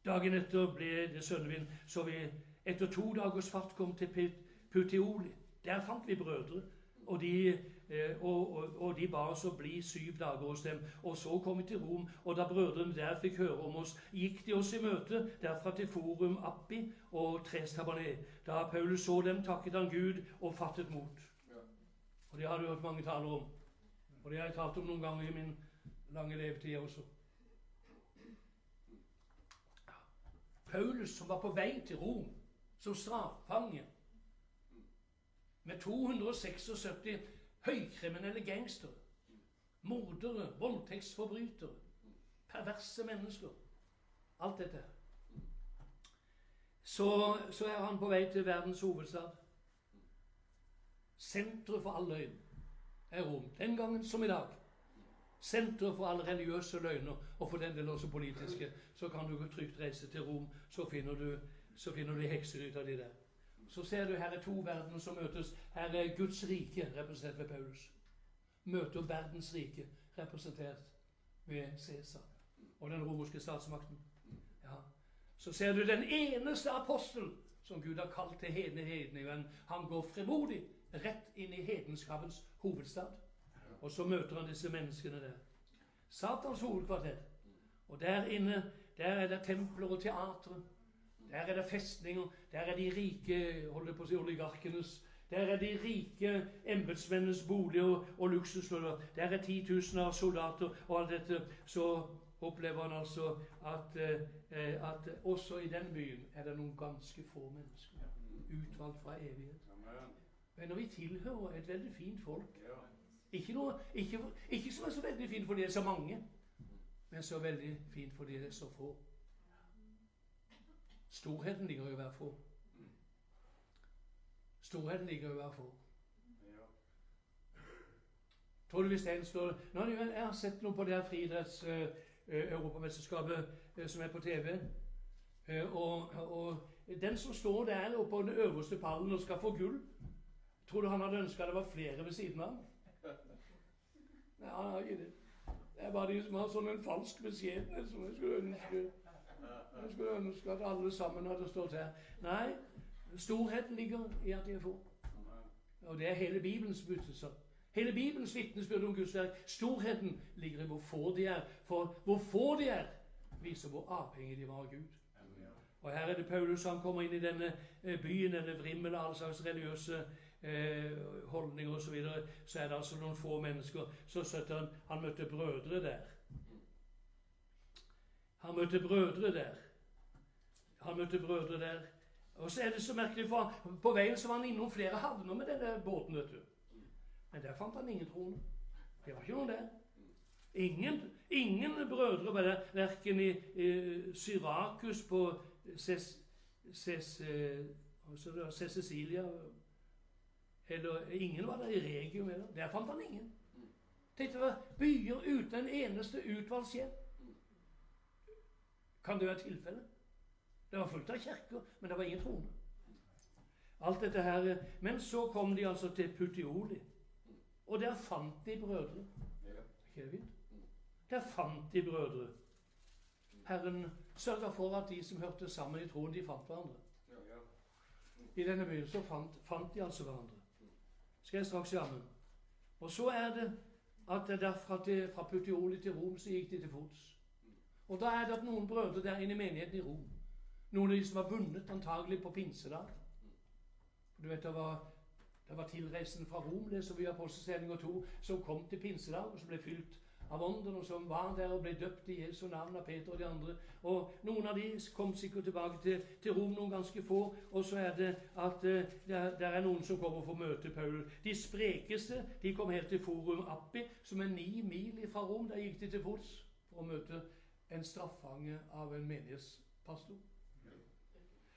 Dagen etter ble det sønnevind, så vi etter to dagers fart kom til Puteoli. Der fant vi brødre, og de, eh, og, og, og de ba oss å bli syv dager hos dem. Og så kom vi til Rom, og da brødrene der fikk høre om oss, gikk de oss i møte derfra til Forum Appi og Tres Taberné. Da Paulus så dem, takket han Gud og fattet mot. Og det har du hørt mange taler om. Og det har jeg talt om noen ganger i min lange levetid også. Paulus, som var på vei til Rom som straffange med 276 høykriminelle gangstere, mordere, voldtektsforbrytere, perverse mennesker Alt dette. Så, så er han på vei til verdens hovedstad. Senteret for all løgn er Rom. Den gangen som i dag. Senteret for alle religiøse løgner, og for den del også politiske. Så kan du trygt reise til Rom, så finner du, så finner du hekseryta di der. Så ser du her er to verdener som møtes. Her er Guds rike, representert ved Paulus. Møter verdens rike, representert ved Cæsar og den romerske statsmakten. Ja. Så ser du den eneste apostel som Gud har kalt til hedne hedningen. Han går fremodig rett inn i hedenskapens hovedstad. Og så møter han disse menneskene der. Satans hovedkvarter. Og der inne der er det templer og teatre. Der er det festninger. Der er de rike holder på å si, oligarkenes Der er de rike embetsmennenes boliger og, luksusføller. Der er titusener av soldater og alt dette. Så opplever han altså at, eh, at også i den byen er det noen ganske få mennesker. Utvalgt fra evighet. Men når vi tilhører et veldig fint folk. Ikke, noe, ikke, ikke som er så veldig fint fordi det er så mange, men så veldig fint fordi det er så få. Storheten ligger i å være få. Storheten ligger i å være få. Tror du hvis en står Nå, Jeg har sett noe på det her friidretts-europamesterskapet uh, uh, som er på TV. Uh, og, og, den som står der oppe på den øverste pallen og skal få gull Tror du han hadde ønska det var flere ved siden av? Nei, han har ikke det. Det er bare de som har sånn en falsk beskjedenhet som jeg skulle ønske jeg skulle ønske at alle sammen hadde stått her. Nei, storheten ligger i at de er få. Og det er hele Bibelens budskap. Hele Bibelens vitnesbyrd om Guds verk. Storheten ligger i hvor få de er. For hvor få de er, viser hvor avhengige de var av Gud. Og her er det Paulus som kommer inn i denne eh, byen, denne vrimmel av alle slags religiøse eh, holdninger osv. Så, videre. så er det altså noen få mennesker. Så han, han møtte brødre der. Han møtte brødre der. Han møtte brødre der. Og så er det så merkelig, for på veien så var han innom flere havner med denne båten. vet du. Men der fant han ingen troende. Det var ikke noen der. Ingen, ingen brødre var der, verken i, i Syrakus på eh, Cecilia eller Ingen var der i Regium heller. Der fant han ingen. Tenkte det var byer uten en eneste utvalgt sjel. Kan det være tilfellet? Det var fullt av kirker, men det var ingen trone. Alt dette her, Men så kom de altså til Putioli, og der fant de brødre. Kevin. Der fant de brødre. Herren sørga for at de som hørte sammen i troen, de fant hverandre. I denne byen så fant, fant de altså hverandre. Skal jeg straks jammen. Og så er det at det derfra til, fra Putioli til Rom så gikk de til fots. Og da er det at noen brødre der inne i menigheten i Rom. Noen av de som var bundet antagelig på pinsedag. Du vet, Det var, det var tilreisende fra Rom, det som vi har Apostelgjerninger 2, som kom til pinsedag, og som ble fylt av Ånden, og som var der og ble døpt i Jesu navn av Peter og de andre. Og Noen av de kom sikkert tilbake til, til Rom, noen ganske få. Og så er det at uh, der, der, er noen som kommer for å møte Paul. De sprekeste de kom helt til Forum Appi, som er ni mil fra Rom. Der gikk de til fots for å møte en straffange av en menighetspastor.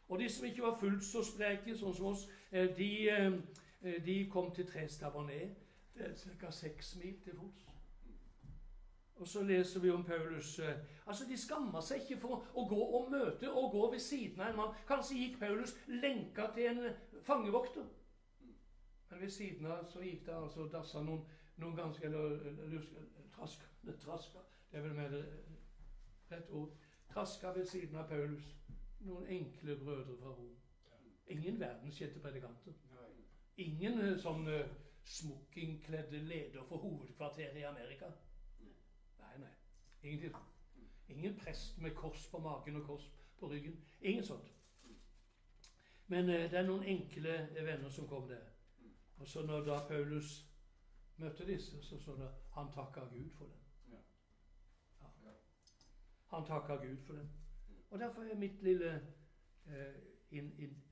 Og de som ikke var fullt så spreke, sånn som oss, eh, de, eh, de kom til Tres Tabernet. Det er ca. seks mil til fots. Og så leser vi om Paulus eh, Altså, De skamma seg ikke for å gå og møte og gå ved siden av en mann. Kanskje gikk Paulus lenka til en fangevokter. Men ved siden av så gikk det altså dassa noen, noen ganske traska, det traska Det er vel mer rett ord. Traska ved siden av Paulus noen enkle brødre fra Rom. Ingen verdenskjente predikanter. Ingen eh, sånn uh, smokkingkledde leder for hovedkvarteret i Amerika. Ingenting. Ingen prest med kors på magen og kors på ryggen. Ingen sånt. Men eh, det er noen enkle venner som kom der. Og så når da Paulus møtte disse, så står det han takka Gud for dem. Ja. Han takka Gud for dem. Og derfor er mitt lille, eh, in, in,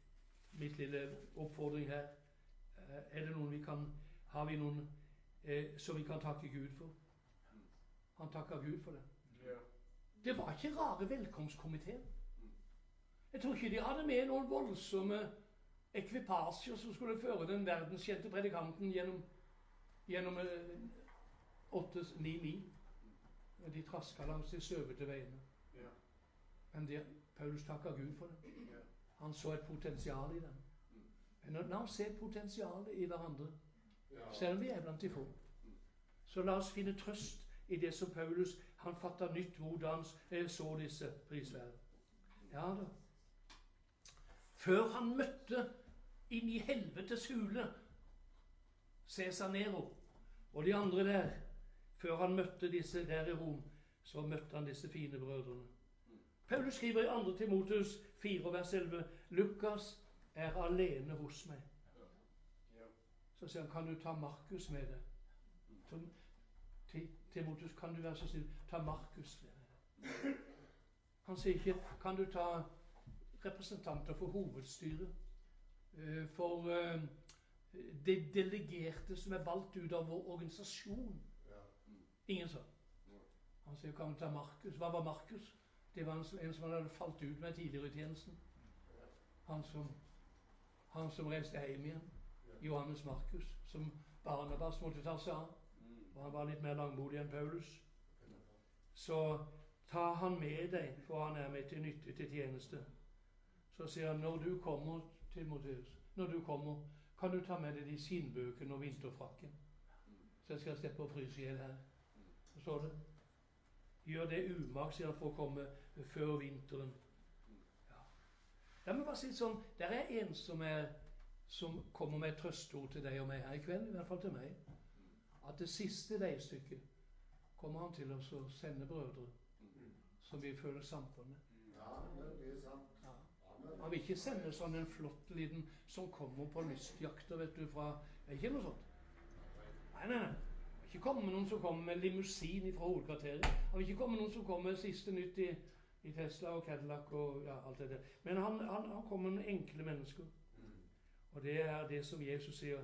mitt lille oppfordring her eh, Er det noen vi kan Har vi noen eh, som vi kan takke Gud for? Han takka Gud for det. Det var ikke rare velkomstkomiteen. Jeg tror ikke de hadde med noen voldsomme ekvipasjer som skulle føre den verdenskjente predikanten gjennom, gjennom eh, åtte-ni mil. De traska langs de søvete veiene. Men det, Paulus takka Gud for det. Han så et potensial i dem. Men la oss se potensialet i hverandre, selv om vi er blant de få. Så la oss finne trøst i det som Paulus Han fatta nytt mot han så disse prisværene. Ja da. Før han møtte inn i helvetes hule Cæsar Nero og de andre der, før han møtte disse der i Rom, så møtte han disse fine brødrene. Paulus skriver i 2. Timotus 4, vers 11 Lukas er alene hos meg. Så sier han, kan du ta Markus med deg? Timotus, kan du være så snill, ta Markus ved deg? Han sier ikke, kan du ta representanter for hovedstyret? Eh, for eh, de delegerte som er valgt ut av vår organisasjon? Ingen sånn. Han sier, kan du ta Markus? Hva var Markus? Det var en som han hadde falt ut med tidligere i tjenesten. Han som, han som reiste hjem igjen. Johannes Markus, som Barnabas måtte ta seg av. Han var litt mer langmodig enn Paulus. Så ta han med deg, for han er med til nytte til tjeneste. Så sier han når du kommer Timoteus, når du kommer, kan du ta med deg de sinnbøkene og vinterfrakken. Så jeg skal slippe å fryse i hjel her. Forstår du? Gjør det umaks sier han, for å komme før vinteren. Ja. La meg bare si det sånn Det er en som, er, som kommer med et trøsteord til deg og meg her i kveld, i hvert fall til meg. At det siste veistykket kommer han til å sende brødre som vi føler samfunnet. Ja, det er sant. Ja. Han vil ikke sende sånn en flott liten som kommer på lystjakter, vet du, fra er Ikke noe sånt. Nei, nei, nei. Ikke komme noen som kommer med limousin fra hovedkvarteret. Han vil ikke komme noen som kommer med siste nytt i, i Tesla og Cadillac og ja, alt det der. Men han, han, han kommer med enkle mennesker. Og det er det som Jesus sier.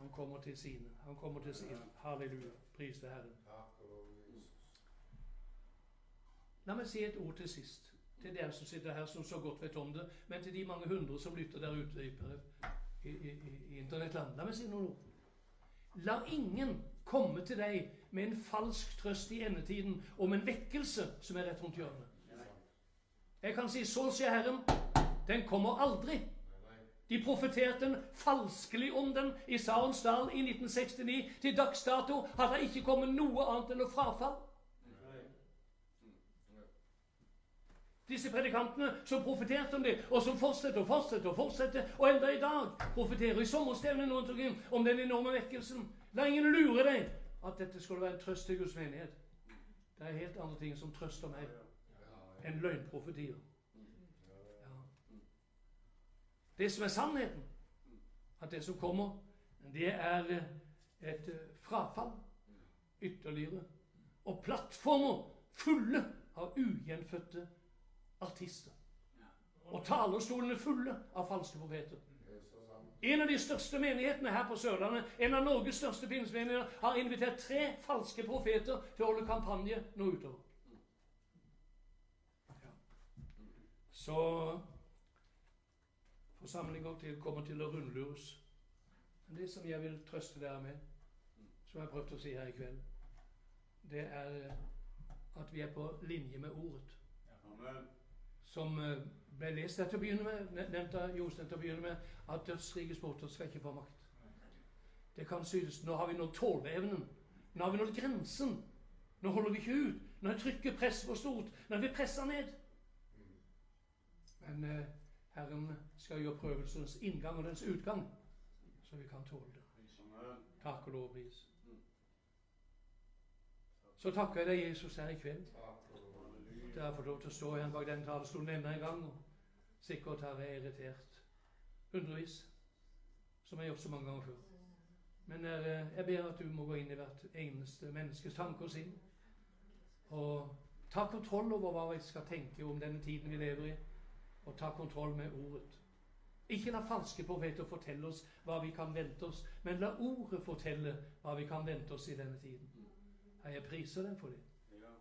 Han kommer til sine. Han kommer til sine. Halleluja. Pris til Herren. La meg si et ord til sist. Til dere som sitter her som så godt vet om det, men til de mange hundre som lytter der ute i, i, i, i internettland. La meg si noen ord. La ingen komme til deg med en falsk trøst i endetiden om en vekkelse som er rett rundt hjørnet. Jeg kan si så sier Herren, den kommer aldri. De profeterte falskelig om den i Sarens dal i 1969. Til dags dato har det ikke kommet noe annet enn noe frafall. Disse predikantene som profeterte om det, og som fortsetter og fortsetter og fortsetter, og enda i dag profeterer i sommerstevnet om den enorme vekkelsen. La ingen lure deg at dette skulle være en trøst til Guds menighet. Det er helt andre ting som trøster meg enn løgnprofetier. Ja. Det som er sannheten, at det som kommer, det er et eh, frafall ytterligere. Og plattformer fulle av ugjenfødte artister. Og talerstolene fulle av falske profeter. En av de største menighetene her på Sørlandet, en av Norges største pinsemenigheter, har invitert tre falske profeter til å holde kampanje nå utover. Ja. Så forsamlinger til, kommer til å rundlures. Men det som jeg vil trøste dere med, som jeg har prøvd å si her i kveld, det er at vi er på linje med Ordet. Amen som eh, ble lest til å begynne med, nevnt av Jostein til å begynne med, at dødsrikets båter skal ikke få makt. Det kan synes Nå har vi nådd tåleevnen. Nå har vi nådd grensen Nå holder vi ikke ut. Når trykket presset for stort. Nå er vi pressa ned. Men eh, Herren skal gjøre prøvelsens inngang og dens utgang, så vi kan tåle det. Takk og lovpris. Så takker jeg deg, Jesus, her i kveld. At jeg har fått lov til å stå igjen bak den talerstolen enda en gang. Og sikkert har jeg irritert hundrevis, som jeg har gjort så mange ganger før. Men jeg, jeg ber at du må gå inn i hvert eneste menneskes tanke og sinn. Og ta kontroll over hva vi skal tenke om denne tiden vi lever i. Og ta kontroll med ordet. Ikke la falske profeter fortelle oss hva vi kan vente oss, men la ordet fortelle hva vi kan vente oss i denne tiden. Jeg priser deg for det.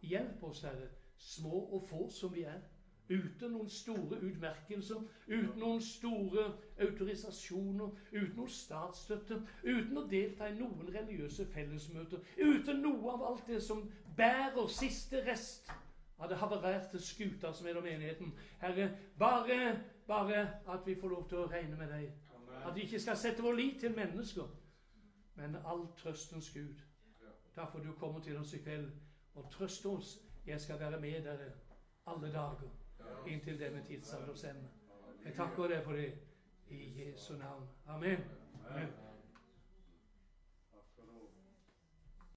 Hjelp oss, Herre, små og få som vi er. Uten noen store utmerkelser, uten noen store autorisasjoner, uten noen statsstøtte, uten å delta i noen religiøse fellesmøter, uten noe av alt det som bærer siste rest av det havarerte skuta som er om menigheten. Herre, bare, bare at vi får lov til å regne med deg. At vi ikke skal sette vår lit til mennesker, men all trøstens Gud. Derfor du kommer til oss i kveld og trøster oss. Jeg skal være med dere alle dager inntil denne tidsalders ende. Jeg takker deg for det i Jesu navn. Amen. Amen.